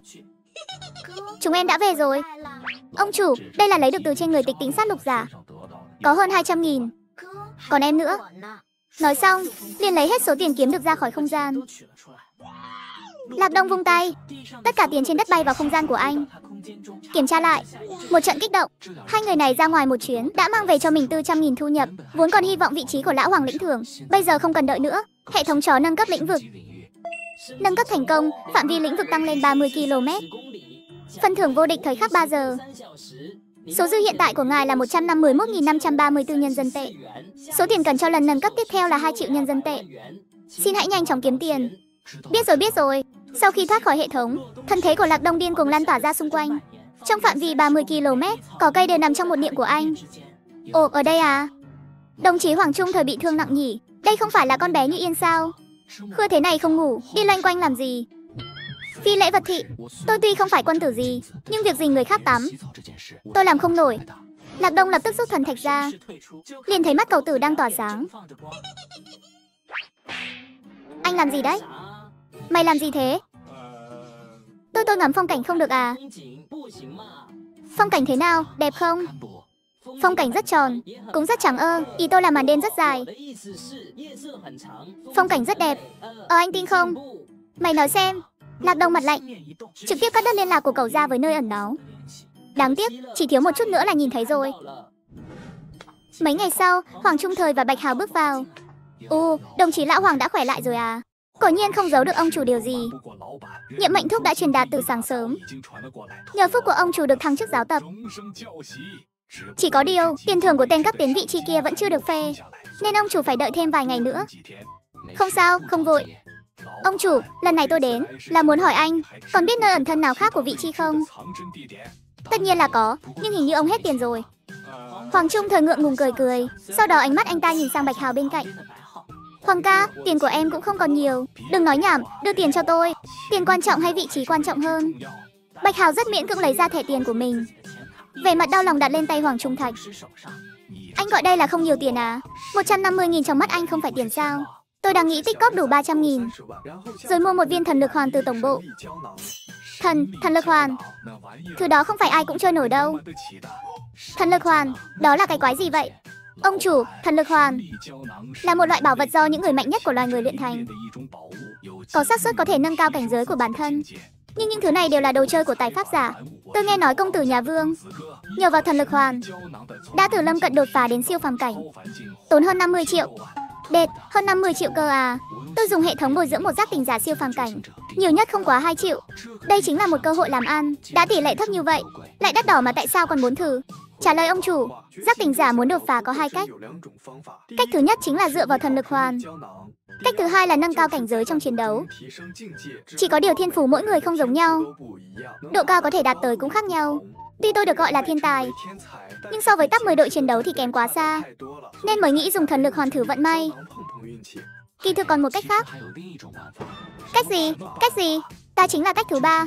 Speaker 1: Chúng em đã về rồi. Ông chủ, đây là lấy được từ trên người tịch tính sát lục giả. Có hơn 200 nghìn. Còn em nữa. Nói xong, liền lấy hết số tiền kiếm được ra khỏi không gian. Lạc Đông vung tay. Tất cả tiền trên đất bay vào không gian của anh. Kiểm tra lại, một trận kích động, hai người này ra ngoài một chuyến đã mang về cho mình 400.000 thu nhập, vốn còn hy vọng vị trí của lão hoàng lĩnh thưởng, bây giờ không cần đợi nữa, hệ thống chó nâng cấp lĩnh vực. Nâng cấp thành công, phạm vi lĩnh vực tăng lên 30 km. Phần thưởng vô địch thời khắc 3 giờ. Số dư hiện tại của ngài là 151.534 nhân dân tệ. Số tiền cần cho lần nâng cấp tiếp theo là 2 triệu nhân dân tệ. Xin hãy nhanh chóng kiếm tiền. Biết rồi biết rồi. Sau khi thoát khỏi hệ thống, thân thế của Lạc Đông điên cuồng lan tỏa ra xung quanh. Trong phạm vi 30 km, cỏ cây đều nằm trong một niệm của anh. Ồ, ở đây à? Đồng chí Hoàng Trung thời bị thương nặng nhỉ? Đây không phải là con bé như Yên sao? Khưa thế này không ngủ, đi loanh quanh làm gì? Phi lễ vật thị, tôi tuy không phải quân tử gì, nhưng việc gì người khác tắm, tôi làm không nổi. Lạc Đông lập tức rút thần thạch ra, liền thấy mắt cầu tử đang tỏa sáng. Anh làm gì đấy? Mày làm gì thế? Tôi tôi ngắm phong cảnh không được à? Phong cảnh thế nào? Đẹp không? Phong cảnh rất tròn, cũng rất trắng ơ, ý tôi là màn đêm rất dài. Phong cảnh rất đẹp. Ờ anh tin không? Mày nói xem. Lạc Đông mặt lạnh, trực tiếp cắt đứt liên lạc của cậu ra với nơi ẩn náu. Đáng tiếc, chỉ thiếu một chút nữa là nhìn thấy rồi. Mấy ngày sau, Hoàng Trung Thời và Bạch Hào bước vào. Ồ, đồng chí Lão Hoàng đã khỏe lại rồi à? Quả nhiên không giấu được ông chủ điều gì. Nhiệm mệnh thúc đã truyền đạt từ sáng sớm. Nhờ phúc của ông chủ được thăng chức giáo tập. Chỉ có điều, tiền thưởng của tên cấp tiến vị chi kia vẫn chưa được phê, nên ông chủ phải đợi thêm vài ngày nữa. Không sao, không vội. Ông chủ, lần này tôi đến là muốn hỏi anh, còn biết nơi ẩn thân nào khác của vị chi không? Tất nhiên là có, nhưng hình như ông hết tiền rồi. Hoàng Trung thời ngượng ngùng cười cười, sau đó ánh mắt anh ta nhìn sang Bạch Hào bên cạnh. Hoàng ca, tiền của em cũng không còn nhiều. Đừng nói nhảm, đưa tiền cho tôi. Tiền quan trọng hay vị trí quan trọng hơn? Bạch Hào rất miễn cưỡng lấy ra thẻ tiền của mình. Vẻ mặt đau lòng đặt lên tay Hoàng Trung Thạch. Anh gọi đây là không nhiều tiền à? 150.000 trong mắt anh không phải tiền sao? Tôi đang nghĩ tích cóp đủ 300.000. Rồi mua một viên thần lực hoàn từ tổng bộ. Thần, thần lực hoàn. Thứ đó không phải ai cũng chơi nổi đâu. Thần lực hoàn, đó là cái quái gì vậy? Ông chủ, thần lực hoàn là một loại bảo vật do những người mạnh nhất của loài người luyện thành. Có xác suất có thể nâng cao cảnh giới của bản thân. Nhưng những thứ này đều là đồ chơi của tài pháp giả. Tôi nghe nói công tử nhà Vương nhờ vào thần lực hoàn đã từ lâm cận đột phá đến siêu phàm cảnh. Tốn hơn 50 triệu. Đệt, hơn 50 triệu cơ à. Tôi dùng hệ thống bồi dưỡng một giác tình giả siêu phàm cảnh. Nhiều nhất không quá 2 triệu. Đây chính là một cơ hội làm ăn. Đã tỷ lệ thấp như vậy, lại đắt đỏ mà tại sao còn muốn thử? Trả lời ông chủ, giác tỉnh giả muốn đột phá có hai cách. Cách thứ nhất chính là dựa vào thần lực hoàn. Cách thứ hai là nâng cao cảnh giới trong chiến đấu. Chỉ có điều thiên phú mỗi người không giống nhau. Độ cao có thể đạt tới cũng khác nhau. Tuy tôi được gọi là thiên tài, nhưng so với top 10 đội chiến đấu thì kém quá xa. Nên mới nghĩ dùng thần lực hoàn thử vận may. Kỳ thực còn một cách khác. Cách gì? Cách gì? Ta chính là cách thứ ba.